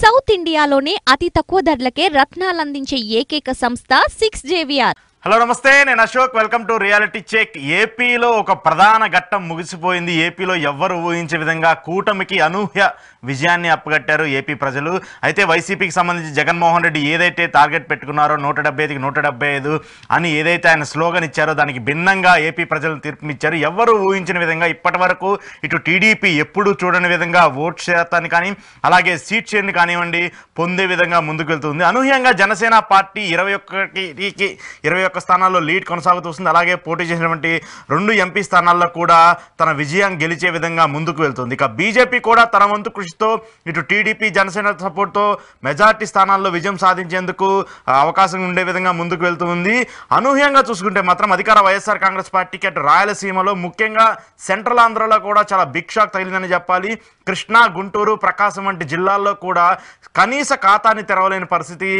South ఇండియాలోనే అతి తక్కువ ధరలకే రత్నాలందించే ఏకైక సంస్థ సిక్స్ జేవిఆర్. హలో నమస్తే. నేను Ashok. Welcome to reality check ఏపీలో ఒక ప్రధాన ఘట్టం ముగిసిపోయింది. ఏపీలో ఎవ్వరు ఊహించే విధంగా కూటమికి అనూహ్య విజయాన్ని అప్పగట్టారు ఏపీ ప్రజలు. అయితే వైసీపీకి సంబంధించి జగన్మోహన్ రెడ్డి ఏదైతే టార్గెట్ పెట్టుకున్నారో నూట డెబ్బై ఐదుకి నూట డెబ్బై ఐదు అని ఏదైతే ఆయన స్లోగన్ ఇచ్చారో దానికి భిన్నంగా ఏపీ ప్రజలు తీర్పునిచ్చారు. ఎవ్వరూ ఊహించిన విధంగా ఇప్పటి వరకు ఇటు టీడీపీ ఎప్పుడూ చూడని విధంగా ఓట్ శాతాన్ని కానీ అలాగే సీట్ షేర్ని కానివ్వండి పొందే విధంగా ముందుకు వెళ్తుంది అనూహ్యంగా జనసేన పార్టీ ఇరవై ఒక్కటికి ఇరవై యొక్క స్థానాల్లో లీడ్ కొనసాగుతుంది అలాగే పోటీ చేసినటువంటి రెండు ఎంపీ స్థానాల్లో కూడా తన విజయం గెలిచే విధంగా ముందుకు వెళ్తుంది. ఇక బీజేపీ కూడా తన వంతు కృషితో ఇటు టీడీపీ జనసేన సపోర్ట్తో మెజార్టీ స్థానాల్లో విజయం సాధించేందుకు అవకాశం ఉండే విధంగా ముందుకు వెళ్తుంది అనూహ్యంగా చూసుకుంటే మాత్రం అధికార వైఎస్ఆర్ కాంగ్రెస్ పార్టీకి అటు రాయలసీమలో ముఖ్యంగా సెంట్రల్ ఆంధ్రలో కూడా చాలా బిగ్ షాక్ తగిలిందని చెప్పాలి. కృష్ణా గుంటూరు ప్రకాశం వంటి జిల్లాల్లో కూడా కనీస ఖాతాని తెరవలేని పరిస్థితి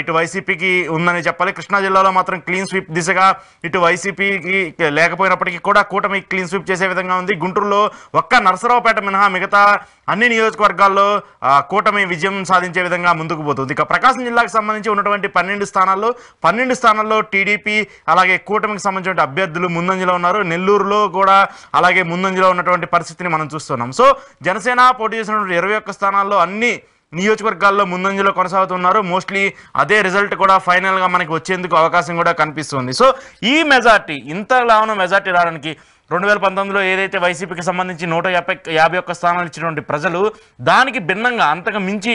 ఇటు వైసీపీకి ఉందని చెప్పాలి. కృష్ణా జిల్లాలో మాత్రం క్లీన్ స్వీప్ దిశగా ఇటు వైసీపీకి లేకపోయినప్పటికీ కూడా కూటమి క్లీన్ స్వీప్ చేసే విధంగా ఉంది. గుంటూరులో ఒక్క నరసరావుపేట మినహా మిగతా అన్ని నియోజకవర్గాల్లో కూటమి విజయం సాధించే విధంగా ముందుకు పోతుంది. ఇక ప్రకాశం జిల్లాకు సంబంధించి ఉన్నటువంటి పన్నెండు స్థానాల్లో పన్నెండు స్థానాల్లో టీడీపీ అలాగే కూటమికి సంబంధించిన అభ్యర్థులు ముందంజలో ఉన్నారు. నెల్లూరులో కూడా అలాగే ముందంజలో ఉన్నటువంటి పరిస్థితిని మనం చూస్తున్నాం. సో జనసేన పోటీ చేసినటువంటి ఇరవై ఒక్క స్థానాల్లో అన్ని నియోజకవర్గాల్లో ముందంజలో కొనసాగుతున్నారు. మోస్ట్లీ అదే రిజల్ట్ కూడా ఫైనల్గా మనకి వచ్చేందుకు అవకాశం కూడా కనిపిస్తుంది. సో ఈ మెజార్టీ ఇంతలా లావన మెజార్టీ రావడానికి రెండు వేల పంతొమ్మిదిలో ఏదైతే వైసీపీకి సంబంధించి నూట యాభై యాభై ఒక్క స్థానాలు ఇచ్చినటువంటి ప్రజలు దానికి భిన్నంగా అంతకు మించి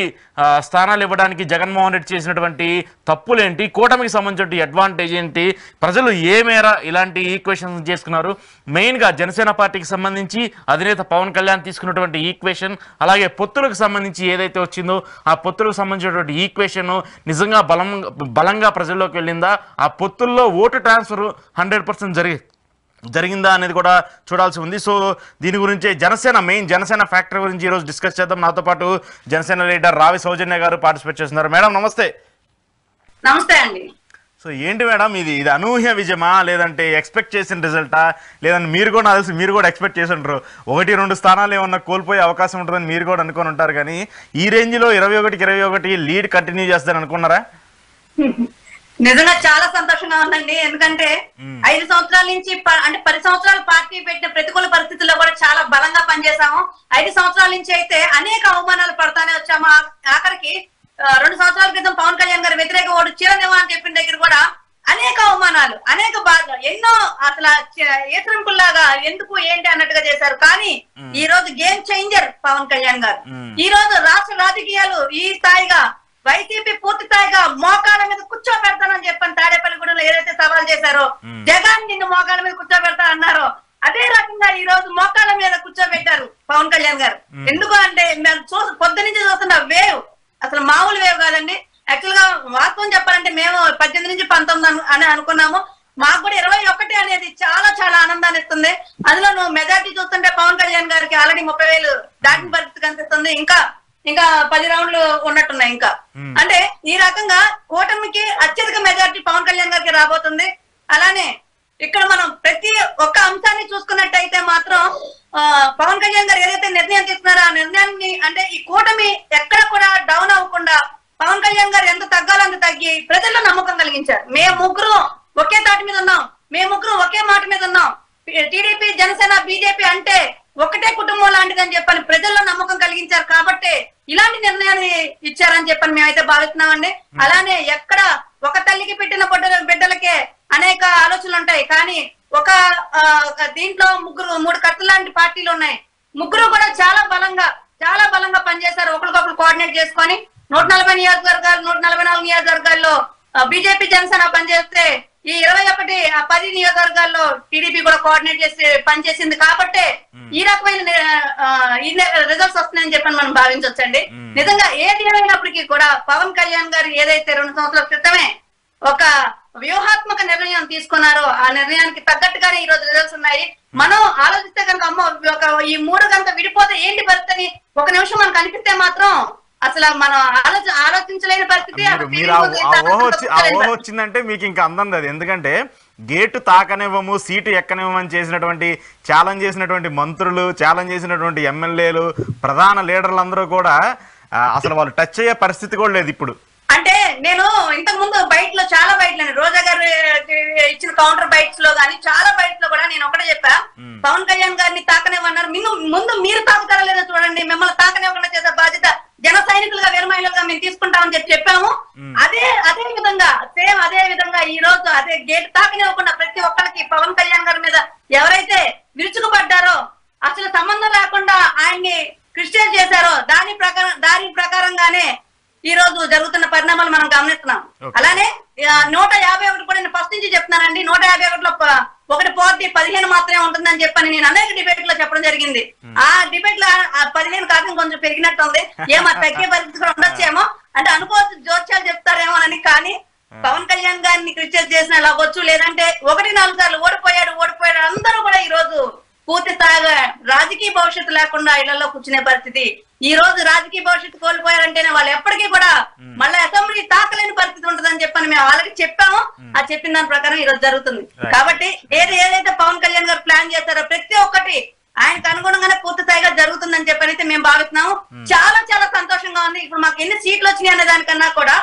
స్థానాలు ఇవ్వడానికి జగన్మోహన్ రెడ్డి చేసినటువంటి తప్పులేంటి? కూటమికి సంబంధించిన అడ్వాంటేజ్ ఏంటి? ప్రజలు ఏ మేర ఇలాంటి ఈక్వేషన్స్ చేసుకున్నారు? మెయిన్గా జనసేన పార్టీకి సంబంధించి అధినేత పవన్ కళ్యాణ్ తీసుకున్నటువంటి ఈక్వేషన్ అలాగే పొత్తులకు సంబంధించి ఏదైతే వచ్చిందో ఆ పొత్తులకు సంబంధించినటువంటి ఈక్వేషన్ నిజంగా బలం బలంగా ప్రజల్లోకి వెళ్ళిందా? ఆ పొత్తుల్లో ఓటు ట్రాన్స్ఫర్ హండ్రెడ్ పర్సెంట్ జరిగి జరిగిందా అనేది కూడా చూడాల్సి ఉంది. సో దీని గురించి జనసేన మెయిన్ జనసేన ఫ్యాక్టరీ గురించి ఈరోజు డిస్కస్ చేద్దాం. నాతో పాటు జనసేన లీడర్ రావి సౌజన్య గారు పార్టిసిపేట్ చేస్తున్నారు. మేడం నమస్తే. నమస్తే అండి. సో ఏంటి మేడం ఇది ఇది అనూహ్య విజయమా? లేదంటే ఎక్స్పెక్ట్ చేసిన రిజల్టా? లేదంటే మీరు కూడా తెలిసి మీరు కూడా ఎక్స్పెక్ట్ చేసి ఉంటారు ఒకటి రెండు స్థానాలు ఏమన్నా కోల్పోయే అవకాశం ఉంటుందని మీరు కూడా అనుకొని ఉంటారు కానీ ఈ రేంజ్లో ఇరవై ఒకటికి ఇరవై ఒకటి లీడ్ కంటిన్యూ చేస్తారని అనుకున్నారా? నిజంగా చాలా సంతోషంగా ఉందండి. ఎందుకంటే ఐదు సంవత్సరాల నుంచి అంటే పది సంవత్సరాలు పార్టీ పెట్టిన ప్రతికూల పరిస్థితుల్లో కూడా చాలా బలంగా పనిచేసాము ఐదు సంవత్సరాల నుంచి అయితే అనేక అవమానాలు పడతానే వచ్చాము. ఆఖరికి రెండు సంవత్సరాల క్రితం పవన్ కళ్యాణ్ గారు వ్యతిరేక ఓటు చీరనివ్వ అని చెప్పిన దగ్గర కూడా అనేక అవమానాలు అనేక బాధలు ఎన్నో అసలు ఏత్రింపుల్లాగా ఎందుకు ఏంటి అన్నట్టుగా చేశారు. కానీ ఈ రోజు గేమ్ చేంజర్ పవన్ కళ్యాణ్ గారు. ఈ రోజు రాష్ట్ర రాజకీయాలు ఈ స్థాయిగా వైసీపీ పూర్తి స్థాయిగా మోకాల మీద కూర్చోబెడతానని చెప్పని తాడేపల్లిగూడలో ఏదైతే సవాల్ చేశారో జగన్ నిన్ను మోకాల మీద కూర్చోబెడతా అన్నారో అదే రకంగా ఈ రోజు మోకాల మీద కూర్చోబెట్టారు పవన్ కళ్యాణ్ గారు. ఎందుకు అంటే మేము చూ పొద్దు నుంచి చూస్తున్న వేవ్ అసలు మామూలు వేవ్ కాదండి. యాక్చువల్గా వాస్తవం చెప్పాలంటే మేము పద్దెనిమిది నుంచి పంతొమ్మిది అను- అని అనుకున్నాము. మాకు కూడా ఇరవై ఒకటి అనేది చాలా చాలా ఆనందాన్ని ఇస్తుంది. అందులో నువ్వు మెజార్టీ చూస్తుంటే పవన్ కళ్యాణ్ గారికి ఆల్రెడీ ముప్పై వేలు దాటిన పరిస్థితి కనిపిస్తుంది. ఇంకా ఇంకా పది రౌండ్లు ఉన్నట్టున్నాయి ఇంకా. అంటే ఈ రకంగా కూటమికి అత్యధిక మెజార్టీ పవన్ కళ్యాణ్ గారికి రాబోతుంది. అలానే ఇక్కడ మనం ప్రతి ఒక్క అంశాన్ని చూసుకున్నట్టయితే మాత్రం పవన్ కళ్యాణ్ గారు ఏదైతే నిర్ణయం తీసుకున్నారో ఆ నిర్ణయాన్ని అంటే ఈ కూటమి ఎక్కడ కూడా డౌన్ అవ్వకుండా పవన్ కళ్యాణ్ గారు ఎంత తగ్గాలంత తగ్గి ప్రజల్లో నమ్మకం కలిగించారు. మేము ముగ్గురు ఒకే తాటి మీద ఉన్నాం. మేము ముగ్గురు ఒకే మాట మీద ఉన్నాం. టీడీపీ జనసేన బీజేపీ అంటే ఒకటే కుటుంబం లాంటిదని చెప్పని ప్రజల్లో నమ్మకం కలిగించారు కాబట్టి ఇలాంటి నిర్ణయాన్ని ఇచ్చారని చెప్పని మేమైతే భావిస్తున్నామండి. అలానే ఎక్కడ ఒక తల్లికి పెట్టిన బిడ్డల బిడ్డలకే అనేక ఆలోచనలు ఉంటాయి. కానీ ఒక దీంట్లో ముగ్గురు మూడు కత్తులు లాంటి పార్టీలు ఉన్నాయి. ముగ్గురు కూడా చాలా బలంగా చాలా బలంగా పనిచేశారు. ఒకరికొకరు కోఆర్డినేట్ చేసుకొని నూట నలభై నియోజకవర్గాలు నూట నలభై నాలుగు నియోజకవర్గాల్లో బీజేపీ జనసేన పనిచేస్తే ఈ ఇరవై ఒకటి ఆ పది నియోజకవర్గాల్లో టీడీపీ కూడా కోఆర్డినేట్ చేసి పనిచేసింది కాబట్టి ఈ రకమైన రిజల్ట్స్ వస్తున్నాయని చెప్పని మనం భావించవచ్చండి. నిజంగా ఏది ఏమైనప్పటికీ కూడా పవన్ కళ్యాణ్ గారు ఏదైతే రెండు సంవత్సరాల క్రితమే ఒక వ్యూహాత్మక నిర్ణయం తీసుకున్నారో ఆ నిర్ణయానికి తగ్గట్టుగానే ఈ రోజు రిజల్ట్స్ ఉన్నాయి. మనం ఆలోచిస్తే కనుక అమ్మో ఒక ఈ మూడు కనుక విడిపోతే ఏంటి పరిస్థితి ఒక నిమిషం మనకు అనిపిస్తే మాత్రం అసలు మనం ఆలోచ ఆలోచించలేని పరిస్థితి మీరు అసలు మీరు ఆ తెలియని ఆ ఊహ వచ్చి ఆ పరిస్థితి. ఊహ వచ్చిందంటే మీకు ఇంకా అందం అది ఎందుకంటే గేటు తాకనివ్వము సీటు ఎక్కనివ్వమని చేసినటువంటి ఛాలెంజ్ చేసినటువంటి మంత్రులు ఛాలెంజ్ చేసినటువంటి ఎమ్మెల్యేలు ప్రధాన లీడర్లందరూ కూడా అసలు వాళ్ళు టచ్ అయ్యే పరిస్థితి కూడా లేదు ఇప్పుడు నేను ఇంతకు ముందు బయట లో చాలా బయట రోజా గారు ఇచ్చిన కౌంటర్ బైట్స్లో గానీ చాలా బయట లో కూడా నేను ఒకటే చెప్పా. పవన్ కళ్యాణ్ గారిని తాకనివ్వన్నారు ముందు ముందు మీరు తాకుతారా లేదో చూడండి. మిమ్మల్ని తాకనివ్వకుండా చేసే బాధ్యత జన సైనికులుగా వీర మహిళలుగా మేము తీసుకుంటామని చెప్పి చెప్పాము. అదే అదే విధంగా సేమ్ అదే విధంగా ఈ రోజు అదే గేట్ తాకనివ్వకుండా ప్రతి ఒక్కరికి పవన్ కళ్యాణ్ గారి మీద ఎవరైతే విరుచుకుపడ్డారో అసలు సంబంధం లేకుండా ఆయన్ని క్రిస్టియన్ చేశారో దాని ప్రకారం దాని ప్రకారంగానే ఈ రోజు జరుగుతున్న పరిణామాలు మనం గమనిస్తున్నాం. అలానే నూట యాభై ఒకటి కూడా నేను ఫస్ట్ నుంచి చెప్తున్నానండి. నూట యాభై ఒకటిలో ఒకటి పోటీ పదిహేను మాత్రమే ఉంటుందని చెప్పని నేను అనేక డిబేట్లో చెప్పడం జరిగింది. ఆ డిబేట్లో ఆ పదిహేను కాకుండా కొంచెం పెరిగినట్టుంది. ఏమో తగ్గే పరిస్థితి కూడా ఉండొచ్చేమో. అంటే అనుకోవచ్చు జోత్యాలు చెప్తారేమో అని కానీ పవన్ కళ్యాణ్ గారిని క్రిటిసైజ్ చేసిన అవ్వచ్చు. లేదంటే ఒకటి నాలుగు సార్లు ఓడిపోయాడు ఓడిపోయాడు. అందరూ కూడా ఈ రోజు పూర్తి స్థాయిగా రాజకీయ భవిష్యత్తు లేకుండా ఇళ్ళలో కూర్చునే పరిస్థితి. ఈ రోజు రాజకీయ భవిష్యత్తు కోల్పోయారంటేనే వాళ్ళు ఎప్పటికీ కూడా మళ్ళీ అసెంబ్లీ తాకలేని పరిస్థితి ఉంటుందని చెప్పని మేము ఆల్రెడీ చెప్పాము. ఆ చెప్పిన దాని ప్రకారం ఈ రోజు జరుగుతుంది. కాబట్టి ఏది ఏదైతే పవన్ కళ్యాణ్ గారు ప్లాన్ చేశారో ప్రతి ఒక్కటి ఆయనకు అనుగుణంగానే పూర్తి స్థాయిగా జరుగుతుందని చెప్పని మేము భావిస్తున్నాము. చాలా చాలా సంతోషంగా ఉంది. ఇప్పుడు మాకు ఎన్ని సీట్లు వచ్చినాయి అనే దానికన్నా కూడా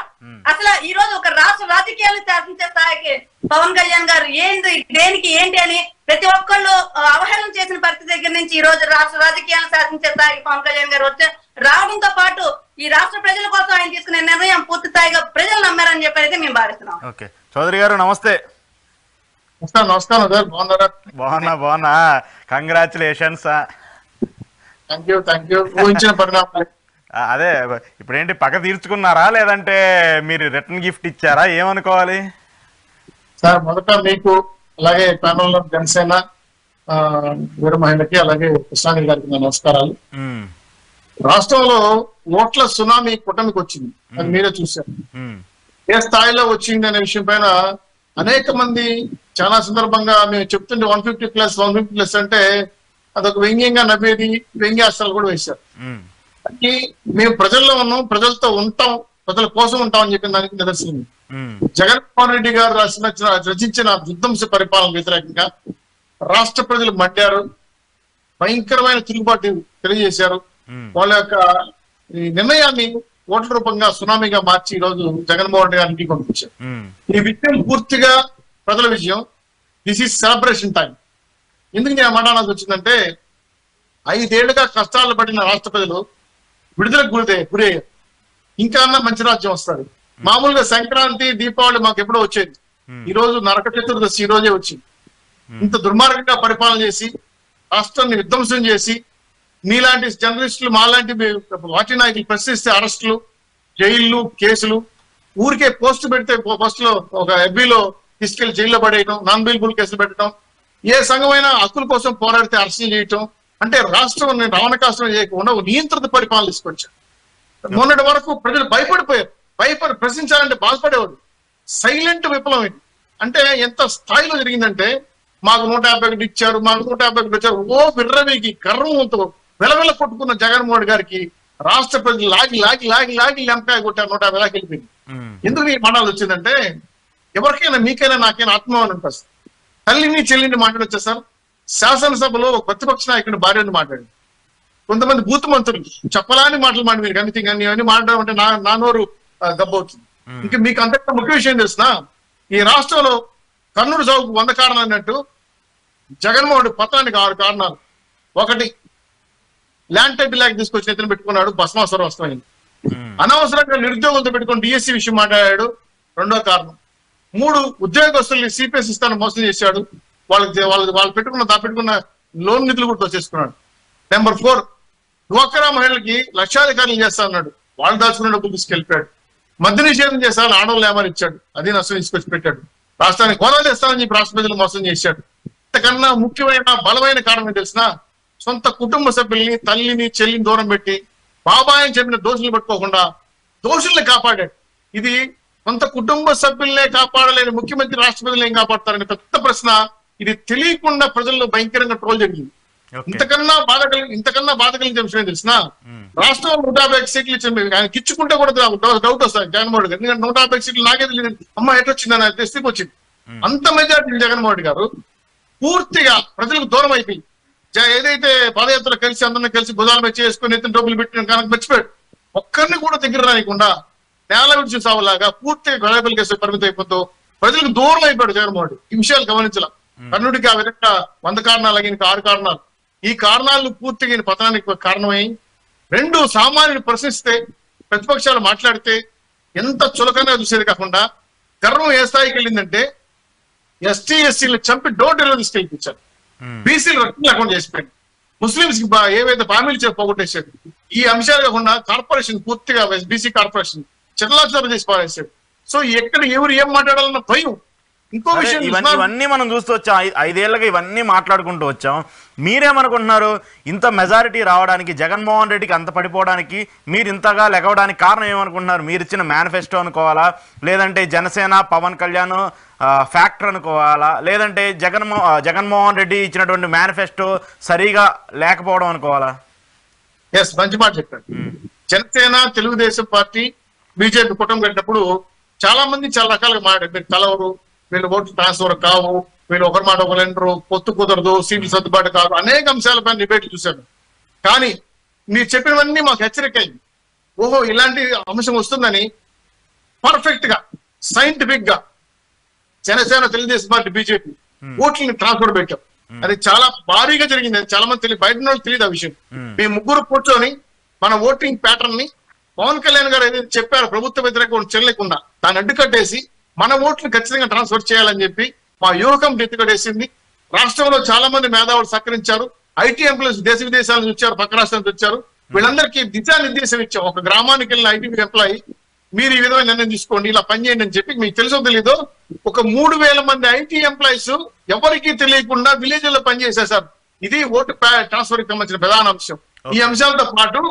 అసలు ఈ రోజు ఒక రాష్ట్ర రాజకీయాలు శాసించే స్థాయికి పవన్ కళ్యాణ్ గారు ఏంది దేనికి ఏంటి అని ప్రతి ఒక్కళ్ళు అవహేళన చేసిన పరిస్థితి దగ్గర నుంచి ఈ రోజు రాష్ట్ర రాజకీయాలను శాసించే స్థాయికి పవన్ కళ్యాణ్ గారు వచ్చే రావడంతో పాటు ఈ రాష్ట్ర ప్రజల కోసం ఆయన తీసుకునే నిర్ణయం పూర్తి స్థాయిగా ప్రజలు నమ్మారని చెప్పి అయితే మేము భావిస్తున్నాం. ఓకే. చౌదరి గారు నమస్తే. నమస్కారం నమస్కారం సార్ బాగున్నారా? బాగున్నా బాగున్నా. Congratulations thank you thank you ఊహించిన పరిణామాలు. అదే ఇప్పుడు ఏంటి పగ తీర్చుకున్నారా? లేదంటే మీరు రిటర్న్ గిఫ్ట్ ఇచ్చారా? ఏమనుకోవాలి? సార్ మొదట మీకు అలాగే ప్యానల్లో జనసేన ఆ, వీర మహిళకి అలాగే కృష్ణాని గారికి నమస్కారాలు. రాష్ట్రంలో ఓట్ల సునామీ కూటమికి వచ్చింది. అది మీరే చూశారు. ఏ స్థాయిలో వచ్చింది అనే విషయం పైన అనేక మంది చాలా సందర్భంగా మేము చెప్తుంటే one fifty plus one fifty plus అంటే అదొక వ్యంగ్యంగా నవ్వేది వ్యంగ్యాస్త్రాలు కూడా వేశారు. అది మేము ప్రజల్లో ఉన్నాం ప్రజలతో ఉంటాం ప్రజల కోసం ఉంటాం అని చెప్పిన దానికి నిదర్శనం. జగన్మోహన్ రెడ్డి గారు రాసిన రచించిన విధ్వంస పరిపాలన వ్యతిరేకంగా రాష్ట్ర ప్రజలు మడ్డారు భయంకరమైన తిరుగుబాటు తెలియజేశారు. వాళ్ళ యొక్క ఈ నిర్ణయాన్ని ఓట్ల రూపంగా సునామీగా మార్చి ఈ రోజు జగన్మోహన్ రెడ్డి గారికి పంపించారు. ఈ విజయం పూర్తిగా ప్రజల విజయం. దిస్ ఈస్ సెలబ్రేషన్ టైం ఎందుకు నేను మాట్లాడాల్సి వచ్చిందంటే ఐదేళ్ళుగా కష్టాలు పడిన రాష్ట్ర ప్రజలు విడుదలకు గురిదే గురయ్యారు ఇంకా అన్న మంచి రాజ్యం వస్తుంది. మామూలుగా సంక్రాంతి దీపావళి మాకు ఎప్పుడో వచ్చేది. ఈ రోజు నరక చతుర్దశి ఈ రోజే వచ్చింది. ఇంత దుర్మార్గంగా పరిపాలన చేసి రాష్ట్రాన్ని విధ్వంసం చేసి మీలాంటి జర్నలిస్టులు మాలాంటి పార్టీ నాయకులు ప్రశ్నిస్తే అరెస్టులు జైళ్ళు కేసులు ఊరికే పోస్ట్ పెడితే పోస్ట్లో ఒక ఎఫ్బీలో తీసుకెళ్ళి జైల్లో పడేయడం నాన్ బెయిల్బుల్ కేసులు పెట్టడం ఏ సంఘమైనా హక్కుల కోసం పోరాడితే అరెస్టులు చేయటం అంటే రాష్ట్రం రావణకాష్టం చేయకుండా నియంత్రిత పరిపాలన తీసుకొచ్చారు మొన్నటి వరకు ప్రజలు భయపడిపోయారు. భయపడి ప్రశ్నించాలంటే బాధపడేవాడు సైలెంట్ విప్లవం ఇది. అంటే ఎంత స్థాయిలో జరిగిందంటే మాకు నూట యాభై ఒకటి ఇచ్చారు మాకు నూట యాభై ఒకటి ఇచ్చారు ఓ బిర్రవికి గర్వంతో వెలవెల కొట్టుకున్న జగన్మోహన్ గారికి రాష్ట్ర ప్రజలు లాగి లాగి లాగి లాగి లెంకాయ కొట్టారు నూట యాభై దాకా వెళ్ళిపోయింది. ఎందుకు ఈ వచ్చిందంటే ఎవరికైనా మీకైనా నాకైనా ఆత్మవాన్ అనిపిస్తుంది. తల్లిని చెల్లిని మాట్లాడొచ్చా సార్? శాసనసభలో ఒక ప్రతిపక్ష నాయకుని భార్యని మాట్లాడింది కొంతమంది బూత్ మంత్రులు చెప్పలాని మాటలు మాట మీరు కానీ కానీ ఇవన్నీ మాట్లాడడం అంటే నా నా నోరు ఆ, దబ్బవుతుంది ఇంకా మీకు అంతకంటే ముఖ్య విషయం తెలిసిన? ఈ రాష్ట్రంలో కర్నూలు సాగుకు వంద కారణాలు అన్నట్టు జగన్మోహన్ రెడ్డి పత్రానికి ఆరు కారణాలు. ఒకటి ల్యాండ్ టైటిల్ యాక్ట్ తీసుకొచ్చి ఎత్తున పెట్టుకున్నాడు భస్మాసురం వస్తాయి ఉమ్, అనవసరంగా నిరుద్యోగులతో పెట్టుకుని డిఎస్సి విషయం మాట్లాడాడు రెండో కారణం. మూడు ఉద్యోగస్తుల్ని సిపిఎస్ ఇస్తాను మోసం చేశాడు. వాళ్ళకి వాళ్ళకి వాళ్ళు పెట్టుకున్న దా పెట్టుకున్న లోన్ నిధులు కూడా చేసుకున్నాడు నెంబర్ ఫోర్ డ్వాక్రా మహిళలకి లక్షాధికారులు చేస్తా అన్నాడు. వాళ్ళు దాచుకున్న డబ్బులు తీసుకెళ్ళిపోయాడు. మద్య నిషేధం చేస్తాను ఆడవాళ్ళు ఏమని ఇచ్చాడు. అది నష్టం తీసుకొచ్చి పెట్టాడు. రాష్ట్రానికి హోదా చేస్తానని చెప్పి రాష్ట్ర ప్రజలు మోసం చేశాడు. ఇంతకన్నా ముఖ్యమైన బలమైన కారణం తెలిసిన సొంత కుటుంబ సభ్యుల్ని తల్లిని చెల్లిని దూరం పెట్టి బాబాయ్ అని చెప్పిన దోషులు పెట్టుకోకుండా దోషుల్ని కాపాడాడు. ఇది సొంత కుటుంబ సభ్యుల్నే కాపాడలేని ముఖ్యమంత్రి రాష్ట్ర ప్రజలు ఏం కాపాడతారని పెద్ద ప్రశ్న. ఇది తెలియకుండా ప్రజల్లో భయంకరంగా ట్రోల్ జరిగింది. ఇంతకన్నా బాధ కలిగి ఇంతకన్నా బాధ కలిగిన విషయం ఏం తెలిసిన? రాష్ట్రంలో నూట యాభై సీట్లు ఇచ్చిన ఆయన కిచ్చుకుంటే కూడా డౌట్ వస్తుంది. జగన్మోహన్ గారు. ఎందుకంటే నూట యాభై సీట్లు నాకే తెలియదు. అమ్మ ఎట్టొచ్చింది అని తెస్తే వచ్చింది. అంత మెజార్టీ జగన్మోహన్ రెడ్డి గారు. పూర్తిగా ప్రజలకు దూరం అయిపోయి ఏదైతే పాదయాత్ర కలిసి అందరిని కలిసి భుజాల మీద చేసుకుని ఎత్తున డబ్బులు పెట్టిన కనుక మర్చిపోయాడు. ఒక్కరిని కూడా దగ్గర రానికుండా నేల విడిచి సాగులాగా పూర్తిగా గొడవలు కేసు పరిమితం అయిపోతూ ప్రజలకు దూరం అయిపోయాడు జగన్మోహన్ రెడ్డి. ఈ విషయాలు గమనించాల కర్ణుడికి ఆ విధంగా వంద కారణాలు ఈయనకి ఆరు కారణాలు. ఈ కారణాలను పూర్తిగా ఈయన పతనానికి కారణమై రెండు సామాన్యుని ప్రశ్నిస్తే ప్రతిపక్షాలు మాట్లాడితే ఎంత చులకనగా చూసేది కాకుండా గర్వం ఏ స్థాయికి వెళ్ళిందంటే ఎస్టీ ఎస్సీలు చంపి డోర్ డెలివరీ తీసుకెళ్ళిపించారు. బీసీలు రక్తం లేకుండా చేసిపోయింది ముస్లింస్కి ఏవైతే ఫ్యామిలీ చేసి పోగొట్టేశాడు ఈ అంశాలు కాకుండా కార్పొరేషన్ పూర్తిగా బీసీ కార్పొరేషన్ చిన్నలాచారం చేసి పారేశాడు. సో ఎక్కడ ఎవరు ఏం మాట్లాడాలన్న భయం. ఇంకో విషయం ఇవన్నీ మనం చూస్తూ వచ్చాం. ఐ- ఐదేళ్ళుగా ఇవన్నీ మాట్లాడుకుంటూ వచ్చాం. మీరేమనుకుంటున్నారు? ఇంత మెజారిటీ రావడానికి జగన్మోహన్ రెడ్డికి అంత పడిపోవడానికి మీరు ఇంతగా లెగవడానికి కారణం ఏమనుకుంటున్నారు? మీరు ఇచ్చిన మేనిఫెస్టో అనుకోవాలా? లేదంటే జనసేన పవన్ కళ్యాణ్ ఫ్యాక్టర్ అనుకోవాలా? లేదంటే జగన్మో జగన్మోహన్ రెడ్డి ఇచ్చినటువంటి మేనిఫెస్టో సరిగా లేకపోవడం అనుకోవాలా? ఎస్ మంచి మాట చెప్పాడు జనసేన తెలుగుదేశం పార్టీ బీజేపీ కుటుంబం కట్టినప్పుడు చాలా మంది చాలా రకాలుగా మాట్లాడారు మీరు కలవరు వీళ్ళు ఓట్లు ట్రాన్స్ఫర్ కావు వీళ్ళు ఒకరి మాట ఒకరు పొత్తు కుదరదు సీట్లు సర్దుబాటు కాదు అనేక అంశాలపైన డిబేట్లు చూశాను కానీ మీరు చెప్పినవన్నీ మాకు హెచ్చరిక అయింది ఓహో ఇలాంటి అంశం వస్తుందని పర్ఫెక్ట్గా సైంటిఫిక్గా జనసేన తెలుగుదేశం పార్టీ బీజేపీ ఓట్లని ట్రాన్స్ఫర్ పెట్టాం. అది చాలా భారీగా జరిగింది. చాలా మంది తెలియదు బయట వాళ్ళకి తెలియదు ఆ విషయం. మేము ముగ్గురు కూర్చొని మన ఓటింగ్ ప్యాటర్న్ని పవన్ కళ్యాణ్ గారు ఏదైతే చెప్పారో ప్రభుత్వ వ్యతిరేక చెల్లలేకుండా దాన్ని అడ్డుకట్టేసి మన ఓట్లు ఖచ్చితంగా ట్రాన్స్ఫర్ చేయాలని చెప్పి మా యువకం ఎత్తుకడేసింది రాష్ట్రంలో చాలా మంది మేధావులు సహకరించారు. ఐటీ ఎంప్లాయీస్ దేశ విదేశాల నుంచి వచ్చారు పక్క రాష్ట్రం నుంచి వచ్చారు. వీళ్ళందరికీ దిశానిర్దేశం ఇచ్చాం. ఒక గ్రామానికి వెళ్ళిన ఐటీ ఎంప్లాయీ మీరు ఈ విధమైన నిర్ణయం తీసుకోండి ఇలా పనిచేయండి అని చెప్పి మీకు తెలుసో తెలీదో ఒక మూడు వేల మంది ఐటీ ఎంప్లాయీస్ ఎవరికీ తెలియకుండా విలేజ్లో పనిచేసేసారు ఇది ఓటు ట్రాన్స్ఫర్కి సంబంధించిన ప్రధాన అంశం. ఈ అంశాలతో పాటు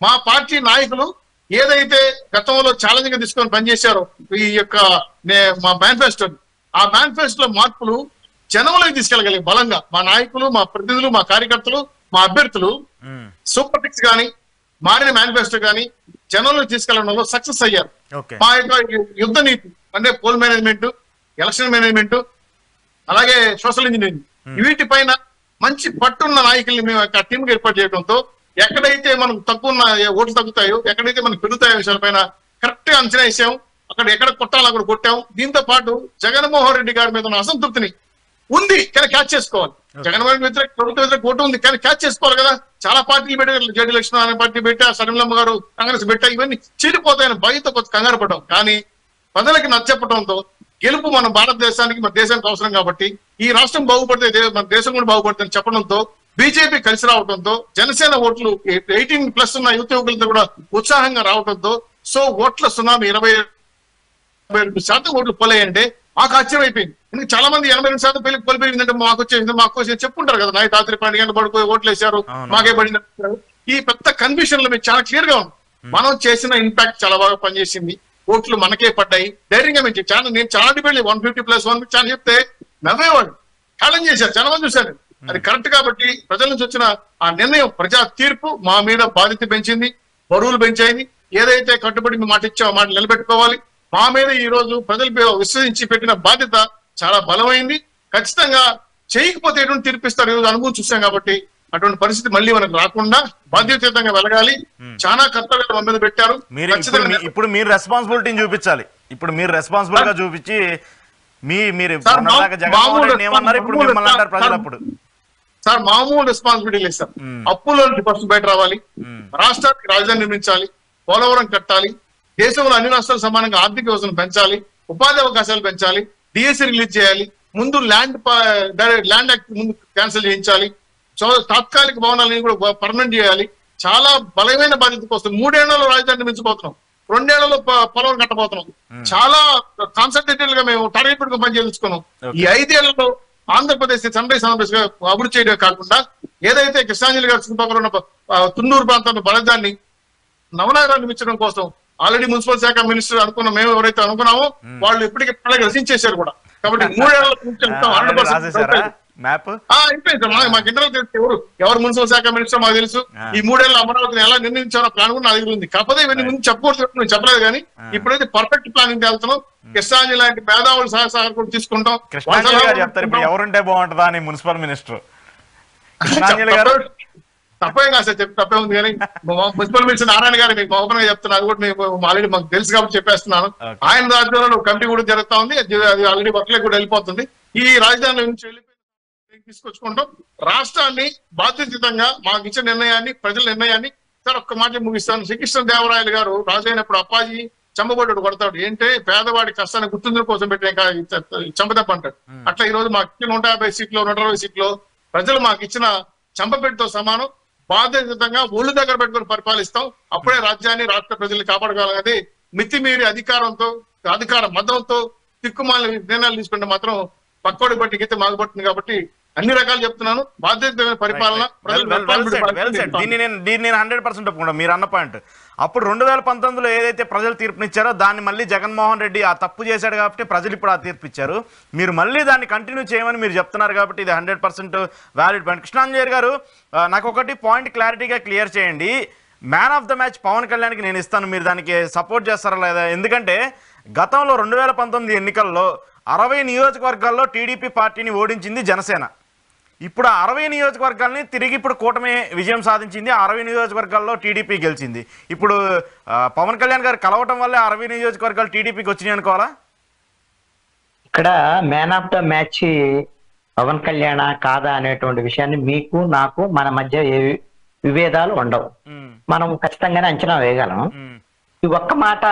మా పార్టీ నాయకులు ఏదైతే గతంలో ఛాలెంజ్గా తీసుకొని పనిచేశారో ఈ యొక్క మా మేనిఫెస్టో ఆ మేనిఫెస్టోలో మార్పులు జనంలోకి తీసుకెళ్ళగలిగే బలంగా. మా నాయకులు మా ప్రతినిధులు మా కార్యకర్తలు మా అభ్యర్థులు. సూపర్ పిక్స్ కానీ మారిన మేనిఫెస్టో కానీ జనంలోకి తీసుకెళ్ళడంలో సక్సెస్ అయ్యారు. మా యొక్క యుద్ధ నీతి అంటే పోల్ మేనేజ్మెంట్ ఎలక్షన్ మేనేజ్మెంట్ అలాగే సోషల్ ఇంజనీరింగ్ వీటిపైన మంచి పట్టున్న నాయకుల్ని మేము ఒక టీమ్ ఏర్పాటు చేయడంతో ఎక్కడైతే మనకు తక్కువ ఉన్న ఓట్లు తగ్గుతాయో ఎక్కడైతే మనకు పెరుగుతాయో విషయాలపైన కరెక్ట్గా అంచనా వేసాం. అక్కడ ఎక్కడ కొట్టాలో అక్కడ కొట్టాం. దీంతో పాటు జగన్మోహన్ రెడ్డి గారి మీద ఉన్న అసంతృప్తిని ఉంది కానీ క్యాచ్ చేసుకోవాలి. జగన్మోహన్ రెడ్డి వ్యతిరేక ప్రభుత్వ వ్యతిరేక ఓటు ఉంది కానీ క్యాచ్ చేసుకోవాలి కదా. చాలా పార్టీలు పెట్టారు జడి లక్ష్మణ అనే పార్టీ పెట్టా సరళమ్మ గారు కాంగ్రెస్ పెట్టా ఇవన్నీ చెడిపోతాయని భయంతో కొంచెం కంగారు పడ్డాం. కానీ ప్రజలకి నచ్చపడంతో గెలుపు మన భారతదేశానికి మన దేశానికి అవసరం కాబట్టి ఈ రాష్ట్రం బాగుపడితే మన దేశం కూడా బాగుపడుతుంది చెప్పడంతో బీజేపీ కలిసి రావడంతో జనసేన ఓట్లు ఎయిటీన్ ప్లస్ ఉన్న యువత యువకులతో కూడా ఉత్సాహంగా రావడంతో సో ఓట్ల సునామీ ఇరవై రెండు శాతం ఓట్లు పోలేయంటే మాకు ఆశ్చర్యం అయిపోయింది. ఎందుకంటే చాలా మంది ఎనభై రెండు శాతం పెళ్ళి కోల్పోయిందంటే మాకు వచ్చేసింది మాకు వచ్చేది చెప్పుంటారు కదా నైట్ రాత్రి పన్నెండు గంటలు పడిపోయి ఓట్లు వేశారు. మాకే పడింది. ఈ పెద్ద కన్ఫ్యూషన్లో మీకు చాలా క్లియర్గా ఉంది మనం చేసిన ఇంపాక్ట్ చాలా బాగా పనిచేసింది. ఓట్లు మనకే పడ్డాయి. ధైర్యంగా మేము. చాలా నేను చాలా debate one fifty plus one చాలా చెప్తే నవ్వేవాడు ఛాలెంజ్ చేశారు. చాలా మంది చూశారు. అది కరెక్ట్ కాబట్టి ప్రజల నుంచి వచ్చిన ఆ నిర్ణయం ప్రజా తీర్పు మా మీద బాధ్యత పెంచింది బరువులు పెంచాయి. ఏదైతే కట్టుబడి మాట ఇచ్చామో మాట నిలబెట్టుకోవాలి. మా మీద ఈ రోజు ప్రజలు విశ్వసించి పెట్టిన బాధ్యత చాలా బలమైంది. ఖచ్చితంగా చేయకపోతే ఎటువంటి తీర్పిస్తారు ఈ రోజు అనుభవం చూసాం కాబట్టి అటువంటి పరిస్థితి మళ్ళీ మనకు రాకుండా బాధ్యతయుతంగా వెలగాలి. చాలా కర్తవ్యాలు మన మీద పెట్టారు. మీరు ఇప్పుడు మీ- మీరు రెస్పాన్సిబిలిటీని చూపించాలి. ఇప్పుడు మీరు రెస్పాన్సిబుల్గా చూపించి మీ మీరు మా- రెడ్డిని ఏమన్నారు? ఇప్పుడు మామూలు మిమ్మల్ని అంటారు ప్రజలు అప్పుడు. సార్ మామూలు రెస్పాన్సిబిలిటీ లేదు సార్. అప్పుల నుంచి ఫస్ట్ బయట రావాలి. రాష్ట్రానికి రాజధాని నిర్మించాలి. పోలవరం కట్టాలి. దేశంలో అన్ని రాష్ట్రాలు సమానంగా ఆర్థిక వ్యవస్థను పెంచాలి. ఉపాధి అవకాశాలు పెంచాలి. డిఎస్సి రిలీజ్ చేయాలి. ముందు ల్యాండ్ ల్యాండ్ యాక్ట్ ముందు క్యాన్సిల్ చేయించాలి. తాత్కాలిక భవనాలని కూడా పర్మనెంట్ చేయాలి. చాలా బలమైన బాధ్యతకు వస్తుంది మూడేళ్ళలో రాజధాని నిర్మించబోతున్నాం. రెండేళ్ళలో పొలం కట్టబోతున్నాం. చాలా కాన్సన్ట్రేటెడ్గా మేము టార్గెట్ పెట్టుకుని పనిచేయించుకున్నాం. ఈ ఐదేళ్ళలో ఆంధ్రప్రదేశ్ సన్ రైజ్ ఆంధ్రప్రదేశ్గా అభివృద్ధి చేయడమే కాకుండా ఏదైతే కృష్ణాంజలి గారి చుట్టుపక్కల ఉన్న తున్నూరు ప్రాంతంలో బలదాన్ని నవనగరాన్ని నిర్మించడం కోసం ఆల్రెడీ మున్సిపల్ శాఖ మినిస్టర్ అనుకున్న మేము ఎవరైతే అనుకున్నామో వాళ్ళు ఇప్పటికే పిల్లలకి రచించేశారు కూడా. కాబట్టి మూడేళ్ళ నుంచి మొత్తం 100% రాసేసారా మ్యాప్ ఆ, అయిపోయింది. మాకు ఇంటర్నల్ తెలుసు ఎవరు. ఎవరు మున్సిపల్ శాఖ మినిస్టర్ మాకు తెలుసు. ఈ మూడేళ్ళ అమరావతిని ఎలా నిర్ణయించారో ప్లాన్ కూడా నా దగ్గర ఉంది. కాకపోతే ఇవన్నీ ముందు చెప్పకూడదు చెప్పలేదు కానీ ఇప్పుడైతే పర్ఫెక్ట్ ప్లానింగ్ వెళ్తున్నాం. కృష్ణాంజలి లాంటి మేధావులు సహాయ సహకారం తీసుకుంటాం. కృష్ణాంజలి గారు చెప్తారు ఇప్పుడు ఎవరుంటే బాగుంటుందా అని మున్సిపల్ మినిస్టర్. కృష్ణాంజలి గారు? తప్పేం కాదు సార్ చెప్పి తప్పే ఉంది కానీ మున్సిపల్ మినిస్టర్ నారాయణ గారు మీకు ఓపెన్గా చెప్తున్నా అది కూడా మేము ఆల్రెడీ మాకు తెలుసు కాబట్టి చెప్పేస్తున్నాను. ఆయన ఆధ్వర్యంలో కమిటీ కూడా జరుగుతా ఉంది. అది అది ఆల్రెడీ వర్క్లే కూడా వెళ్ళిపోతుంది. ఈ రాజధాని నుంచి వెళ్ళిపోయి తీసుకొచ్చుకుంటాం. రాష్ట్రాన్ని బాధ్యతగా మాకు ఇచ్చిన నిర్ణయాన్ని ప్రజల నిర్ణయాన్ని సార్ ఒక్క మాట ముగిస్తాను. శ్రీకృష్ణ దేవరాయలు గారు రాజు అయినప్పుడు అప్పాజీ చంపబడ్డాడు కొడతాడు. ఏంటే? పేదవాడి కష్టాన్ని గుర్తుంచుల కోసం పెట్టిన చంపదప్ప అంటాడు. అట్లా ఈ రోజు మాకు ఇచ్చిన నూట యాభై సీట్లు నూట అరవై సీట్లు ప్రజలు మాకు ఇచ్చిన చంపపెట్టుతో సమానం. బాధ్యతంగా ఒళ్ళు దగ్గర పెట్టుకొని పరిపాలిస్తాం. అప్పుడే రాజ్యాన్ని రాష్ట్ర ప్రజల్ని కాపాడగలగది మితిమీరి అధికారంతో అధికార మతంతో తిక్కుమాల నిర్ణయాలు తీసుకుంటే మాత్రం పక్కోడి బట్టి గీత మాగుపడుతుంది కాబట్టి అన్ని రకాలు చెప్తున్నాను. బాధ్యతమైన పరిపాలన. దీన్ని నేను దీన్ని నేను హండ్రెడ్ పర్సెంట్ ఒప్పుకుంటా. మీరు అన్న పాయింట్ అప్పుడు రెండు వేల పంతొమ్మిదిలో ఏదైతే ప్రజలు తీర్పునిచ్చారో దాన్ని మళ్ళీ జగన్మోహన్ రెడ్డి ఆ తప్పు చేశాడు కాబట్టి ప్రజలు ఇప్పుడు ఆ తీర్పు ఇచ్చారు మీరు మళ్ళీ దాన్ని కంటిన్యూ చేయమని మీరు చెప్తున్నారు కాబట్టి ఇది hundred percent valid point Krishnanjay గారు నాకు ఒకటి పాయింట్ క్లారిటీగా క్లియర్ చేయండి. Man of the match Pawan కళ్యాణ్కి నేను ఇస్తాను. మీరు దానికి సపోర్ట్ చేస్తారా లేదా? ఎందుకంటే గతంలో రెండు వేల పంతొమ్మిది ఎన్నికల్లో అరవై నియోజకవర్గాల్లో టీడీపీ పార్టీని ఓడించింది జనసేన. ఇప్పుడు అరవై నియోజకవర్గాల్ని తిరిగి ఇప్పుడు కూటమి విజయం సాధించింది. అరవై నియోజకవర్గాల్లో టీడీపీ గెలిచింది. ఇప్పుడు పవన్ కళ్యాణ్ గారు కలవటం వల్లే అరవై నియోజకవర్గాలు టీడీపీకి వచ్చినాయి అనుకోవాలా? ఇక్కడ man of the match Pawan Kalyan కాదా అనేటువంటి విషయాన్ని మీకు నాకు మన మధ్య ఏ విభేదాలు ఉండవు. మనం ఖచ్చితంగానే అంచనా వేయగలం. ఈ ఒక్క మాట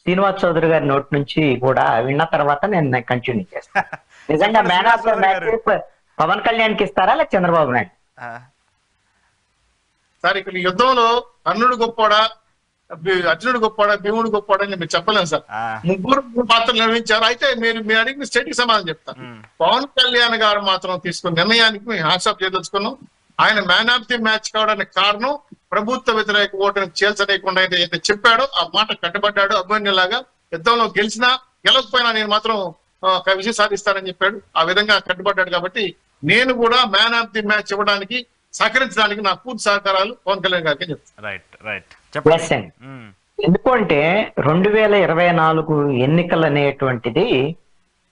శ్రీనివాస్ చౌదరి గారి నోటి నుంచి కూడా విన్న తర్వాత నేను కంటిన్యూ చేస్తాను. నిజంగా man of the match Pawan కళ్యాణ్కి ఇస్తారా లేక చంద్రబాబు నాయుడు? ఆ, సార్ ఇక్కడ యుద్ధంలో కర్ణుడు గొప్పోడా అర్జునుడు గొప్పోడా భీముడు గొప్పోడా అని మీరు చెప్పలేము సార్. ముగ్గురు పాత్రలు నిర్వహించారు. అయితే మీరు మీరు అడిగిన స్టేట్కి సమాధానం చెప్తాను పవన్ కళ్యాణ్ గారు మాత్రం తీసుకున్న నిర్ణయానికి మేము హ్యాట్సాప్ చేయదలుచుకున్నాం. ఆయన మ్యాన్ ఆఫ్ ది మ్యాచ్ కావడానికి కారణం ప్రభుత్వ వ్యతిరేక ఓటును చేల్చలేకుండా ఏదైతే చెప్పాడో ఆ మాట కట్టుబడ్డాడు. అభిమన్యులాగా యుద్ధంలో గెలిచినా గెలవకపోయినా నేను మాత్రం విజయం సాధిస్తానని చెప్పాడు. ఆ విధంగా కట్టుబడ్డాడు కాబట్టి నేను కూడా మ్యాన్ ఆఫ్ ది మ్యాచ్ ఇవ్వడానికి సహకరించడానికి నా పూర్తి సహకారాలు పవన్ కళ్యాణ్ గారికి చెప్తాను. Right right. చెప్పండి. ఎందుకంటే రెండు వేల ఇరవై నాలుగు ఎన్నికలు అనేటువంటిది